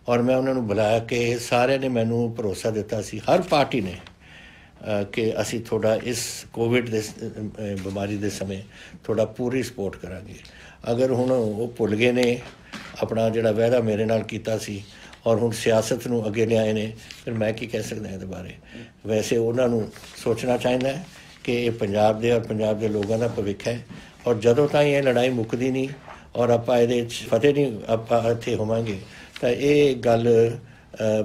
ਔਰ ਮੈਂ ਉਹਨਾਂ ਨੂੰ ਬੁਲਾਇਆ ਕਿ ਸਾਰਿਆਂ ਨੇ ਮੈਨੂੰ ਭਰੋਸਾ ਦਿੱਤਾ ਸੀ, ਹਰ ਪਾਰਟੀ ਨੇ ਕਿ ਅਸੀਂ ਤੁਹਾਡਾ ਇਸ ਕੋਵਿਡ ਦੇ ਬਿਮਾਰੀ ਦੇ ਸਮੇਂ ਤੁਹਾਡਾ ਪੂਰੀ ਸਪੋਰਟ ਕਰਾਂਗੇ। ਅਗਰ ਹੁਣ ਉਹ ਭੁੱਲ ਗਏ ਨੇ, ਆਪਣਾ ਜਿਹੜਾ ਵਾਅਦਾ ਮੇਰੇ ਨਾਲ ਕੀਤਾ ਸੀ ਔਰ ਹੁਣ ਸਿਆਸਤ ਨੂੰ ਅੱਗੇ ਲਿਆਏ ਨੇ, ਫਿਰ ਮੈਂ ਕੀ ਕਹਿ ਸਕਦਾ ਇਹਦੇ ਬਾਰੇ? ਵੈਸੇ ਉਹਨਾਂ ਨੂੰ ਸੋਚਣਾ ਚਾਹੀਦਾ ਹੈ ਕਿ ਇਹ ਪੰਜਾਬ ਦੇ ਔਰ ਪੰਜਾਬ ਦੇ ਲੋਕਾਂ ਦਾ ਭਵਿੱਖ ਹੈ ਔਰ ਜਦੋਂ ਤਾਈਂ ਇਹ ਲੜਾਈ ਮੁੱਕਦੀ ਨਹੀਂ ਔਰ ਆਪਾਂ ਇਹਦੇ 'ਚ ਫਤਿਹ ਨਹੀਂ, ਆਪਾਂ ਇੱਥੇ ਹੋਵਾਂਗੇ, ਤਾਂ ਇਹ ਗੱਲ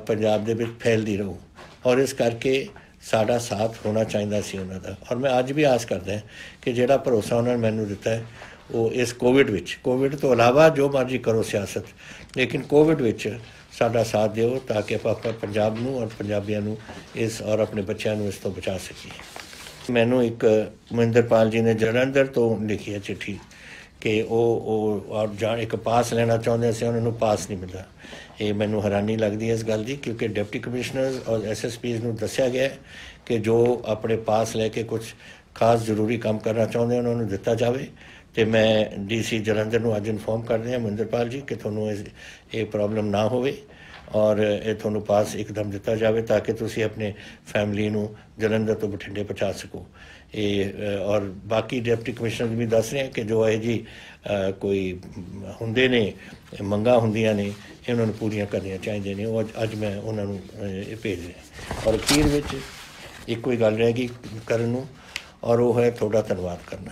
ਪੰਜਾਬ ਦੇ ਵਿੱਚ ਫੈਲਦੀ ਰਹੂ। ਔਰ ਇਸ ਕਰਕੇ ਸਾਡਾ ਸਾਥ ਹੋਣਾ ਚਾਹੀਦਾ ਸੀ ਉਹਨਾਂ ਦਾ। ਔਰ ਮੈਂ ਅੱਜ ਵੀ ਆਸ ਕਰਦਾ ਕਿ ਜਿਹੜਾ ਭਰੋਸਾ ਉਹਨਾਂ ਨੇ ਮੈਨੂੰ ਦਿੱਤਾ ਹੈ, ਉਹ ਇਸ ਕੋਵਿਡ ਵਿੱਚ ਕੋਵਿਡ ਤੋਂ ਇਲਾਵਾ ਜੋ ਮਰਜ਼ੀ ਕਰੋ ਸਿਆਸਤ, ਲੇਕਿਨ ਕੋਵਿਡ ਵਿੱਚ ਸਾਡਾ ਸਾਥ ਦਿਓ ਤਾਂ ਕਿ ਆਪਾਂ ਆਪਾਂ ਪੰਜਾਬ ਨੂੰ ਔਰ ਪੰਜਾਬੀਆਂ ਨੂੰ ਇਸ ਔਰ ਆਪਣੇ ਬੱਚਿਆਂ ਨੂੰ ਇਸ ਤੋਂ ਬਚਾ ਸਕੀਏ। ਮੈਨੂੰ ਇੱਕ ਮਹਿੰਦਰਪਾਲ ਜੀ ਨੇ ਜਲੰਧਰ ਤੋਂ ਲਿਖੀ ਹੈ ਚਿੱਠੀ ਕਿ ਉਹ ਉਹ, ਔਰ ਜਾਂ ਇੱਕ ਪਾਸ ਲੈਣਾ ਚਾਹੁੰਦੇ ਸੀ, ਉਹਨਾਂ ਨੂੰ ਪਾਸ ਨਹੀਂ ਮਿਲਦਾ ਇਹ ਮੈਨੂੰ ਹੈਰਾਨੀ ਲੱਗਦੀ ਹੈ ਇਸ ਗੱਲ ਦੀ, ਕਿਉਂਕਿ ਡਿਪਟੀ ਕਮਿਸ਼ਨਰਸ ਔਰ ਐਸਐਸਪੀਜ਼ ਨੂੰ ਦੱਸਿਆ ਗਿਆ ਕਿ ਜੋ ਆਪਣੇ ਪਾਸ ਲੈ ਕੇ ਕੁਝ ਖਾਸ ਜ਼ਰੂਰੀ ਕੰਮ ਕਰਨਾ ਚਾਹੁੰਦੇ ਉਹਨਾਂ ਨੂੰ ਦਿੱਤਾ ਜਾਵੇ। ਤੇ ਮੈਂ ਡੀਸੀ ਜਲੰਧਰ ਨੂੰ ਅੱਜ ਇਨਫੋਰਮ ਕਰ ਰਿਹਾ, ਮਹਿੰਦਰਪਾਲ ਜੀ, ਕਿ ਤੁਹਾਨੂੰ ਇਸ, ਇਹ ਪ੍ਰੋਬਲਮ ਨਾ ਹੋਵੇ। ਔਰ ਇਹ ਤੁਹਾਨੂੰ ਪਾਸ ਇੱਕਦਮ ਦਿੱਤਾ ਜਾਵੇ ਤਾਂ ਕਿ ਤੁਸੀਂ ਆਪਣੇ ਫੈਮਿਲੀ ਨੂੰ ਜਲੰਧਰ ਤੋਂ ਬਠਿੰਡੇ ਪਹੁੰਚਾ ਸਕੋ। ਇਹ ਔਰ ਬਾਕੀ ਡਿਪਟੀ ਕਮਿਸ਼ਨਰ ਵੀ ਦੱਸ ਰਹੇ ਹਨ ਕਿ ਜੋ ਇਹ ਜੀ ਕੋਈ ਹੁੰਦੇ ਨੇ, ਮੰਗਾ ਹੁੰਦੀਆਂ ਨੇ, ਇਹ ਉਹਨਾਂ ਨੂੰ ਪੂਰੀਆਂ ਕਰਨੀਆਂ ਚਾਹੀਦੀਆਂ ਨੇ। ਉਹ ਅੱਜ- ਅੱਜ ਮੈਂ ਉਹਨਾਂ ਨੂੰ ਇਹ ਭੇਜ ਰਿਹਾ। ਔਰ ਅਖੀਰ ਵਿੱਚ ਇੱਕੋ ਹੀ ਗੱਲ ਰਹਿ ਗਈ ਕਰਨ ਨੂੰ, ਔਰ ਉਹ ਹੈ ਤੁਹਾਡਾ ਧੰਨਵਾਦ ਕਰਨਾ।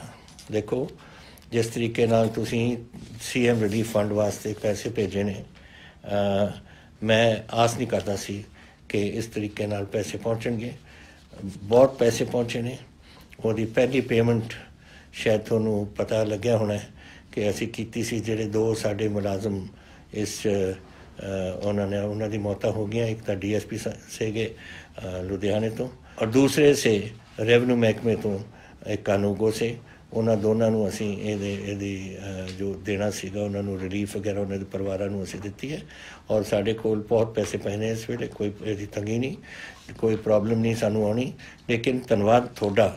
ਦੇਖੋ, ਜਿਸ ਤਰੀਕੇ ਨਾਲ ਤੁਸੀਂ ਸੀਐਮ ਰਿਲੀਫ ਫੰਡ ਵਾਸਤੇ ਪੈਸੇ ਭੇਜੇ ਨੇ ਮੈਂ ਆਸ ਨਹੀਂ ਕਰਦਾ ਸੀ ਕਿ ਇਸ ਤਰੀਕੇ ਨਾਲ ਪੈਸੇ ਪਹੁੰਚਣਗੇ। ਬਹੁਤ ਪੈਸੇ ਪਹੁੰਚੇ ਨੇ। ਉਹਦੀ ਪਹਿਲੀ ਪੇਮੈਂਟ ਸ਼ਾਇਦ ਤੁਹਾਨੂੰ ਪਤਾ ਲੱਗਿਆ ਹੋਣਾ ਕਿ ਅਸੀਂ ਕੀਤੀ ਸੀ, ਜਿਹੜੇ ਦੋ ਸਾਡੇ ਮੁਲਾਜ਼ਮ ਇਸ ਉਹਨਾਂ ਨੇ, ਉਹਨਾਂ ਦੀ ਮੌਤਾਂ ਹੋ ਗਈਆਂ। ਇੱਕ ਤਾਂ ਡੀਐਸਪੀ ਸੀਗੇ ਲੁਧਿਆਣੇ ਤੋਂ ਔਰ ਦੂਸਰੇ ਸੇ ਰੈਵਨਿਊ ਮਹਿਕਮੇ ਤੋਂ ਇੱਕ ਕਾਨੂੰਗੋ ਸੇ। ਉਹਨਾਂ ਦੋਨਾਂ ਨੂੰ ਅਸੀਂ ਇਹਦੇ, ਇਹਦੀ ਜੋ ਦੇਣਾ ਸੀਗਾ, ਉਹਨਾਂ ਨੂੰ ਰਿਲੀਫ ਵਗੈਰਾ ਉਹਨਾਂ ਦੇ ਪਰਿਵਾਰਾਂ ਨੂੰ ਅਸੀਂ ਦਿੱਤੀ ਹੈ। ਔਰ ਸਾਡੇ ਕੋਲ ਬਹੁਤ ਪੈਸੇ ਪਏ ਨੇ ਇਸ ਵੇਲੇ, ਕੋਈ ਇਹਦੀ ਤੰਗੀ ਨਹੀਂ, ਕੋਈ ਪ੍ਰੋਬਲਮ ਨਹੀਂ ਸਾਨੂੰ ਆਉਣੀ। ਲੇਕਿਨ ਧੰਨਵਾਦ ਤੁਹਾਡਾ,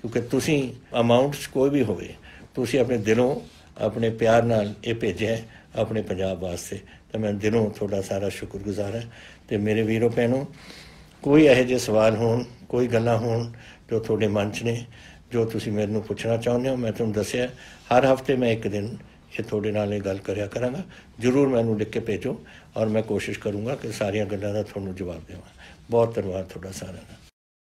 ਕਿਉਂਕਿ ਤੁਸੀਂ ਅਮਾਉਂਟਸ ਕੋਈ ਵੀ ਹੋਵੇ, ਤੁਸੀਂ ਆਪਣੇ ਦਿਲੋਂ ਆਪਣੇ ਪਿਆਰ ਨਾਲ ਇਹ ਭੇਜਿਆ ਆਪਣੇ ਪੰਜਾਬ ਵਾਸਤੇ। ਤਾਂ ਮੈਂ ਦਿਲੋਂ ਤੁਹਾਡਾ ਸਾਰਾ ਸ਼ੁਕਰਗੁਜ਼ਾਰ ਹਾਂ। ਤੇ ਮੇਰੇ ਵੀਰੋ ਭੈਣੋ ਕੋਈ ਇਹੋ ਜਿਹੇ ਸਵਾਲ ਹੋਣ, ਕੋਈ ਗੱਲਾਂ ਹੋਣ ਜੋ ਤੁਹਾਡੇ ਮਨ 'ਚ ਨੇ ਜੋ ਤੁਸੀਂ ਮੈਨੂੰ ਪੁੱਛਣਾ ਚਾਹੁੰਦੇ ਹੋ, ਮੈਂ ਤੁਹਾਨੂੰ ਦੱਸਿਆ, ਹਰ ਹਫ਼ਤੇ ਮੈਂ ਇੱਕ ਦਿਨ ਇਹ ਤੁਹਾਡੇ ਨਾਲ ਇਹ ਗੱਲ ਕਰਿਆ ਕਰਾਂਗਾ। ਜਰੂਰ ਮੈਨੂੰ ਲਿਖ ਕੇ ਭੇਜੋ ਔਰ ਮੈਂ ਕੋਸ਼ਿਸ਼ ਕਰੂੰਗਾ ਕਿ ਸਾਰੀਆਂ ਗੱਲਾਂ ਦਾ ਤੁਹਾਨੂੰ ਜਵਾਬ ਦੇਵਾਂ। ਬਹੁਤ ਧੰਨਵਾਦ ਤੁਹਾਡਾ ਸਾਰਿਆਂ ਦਾ।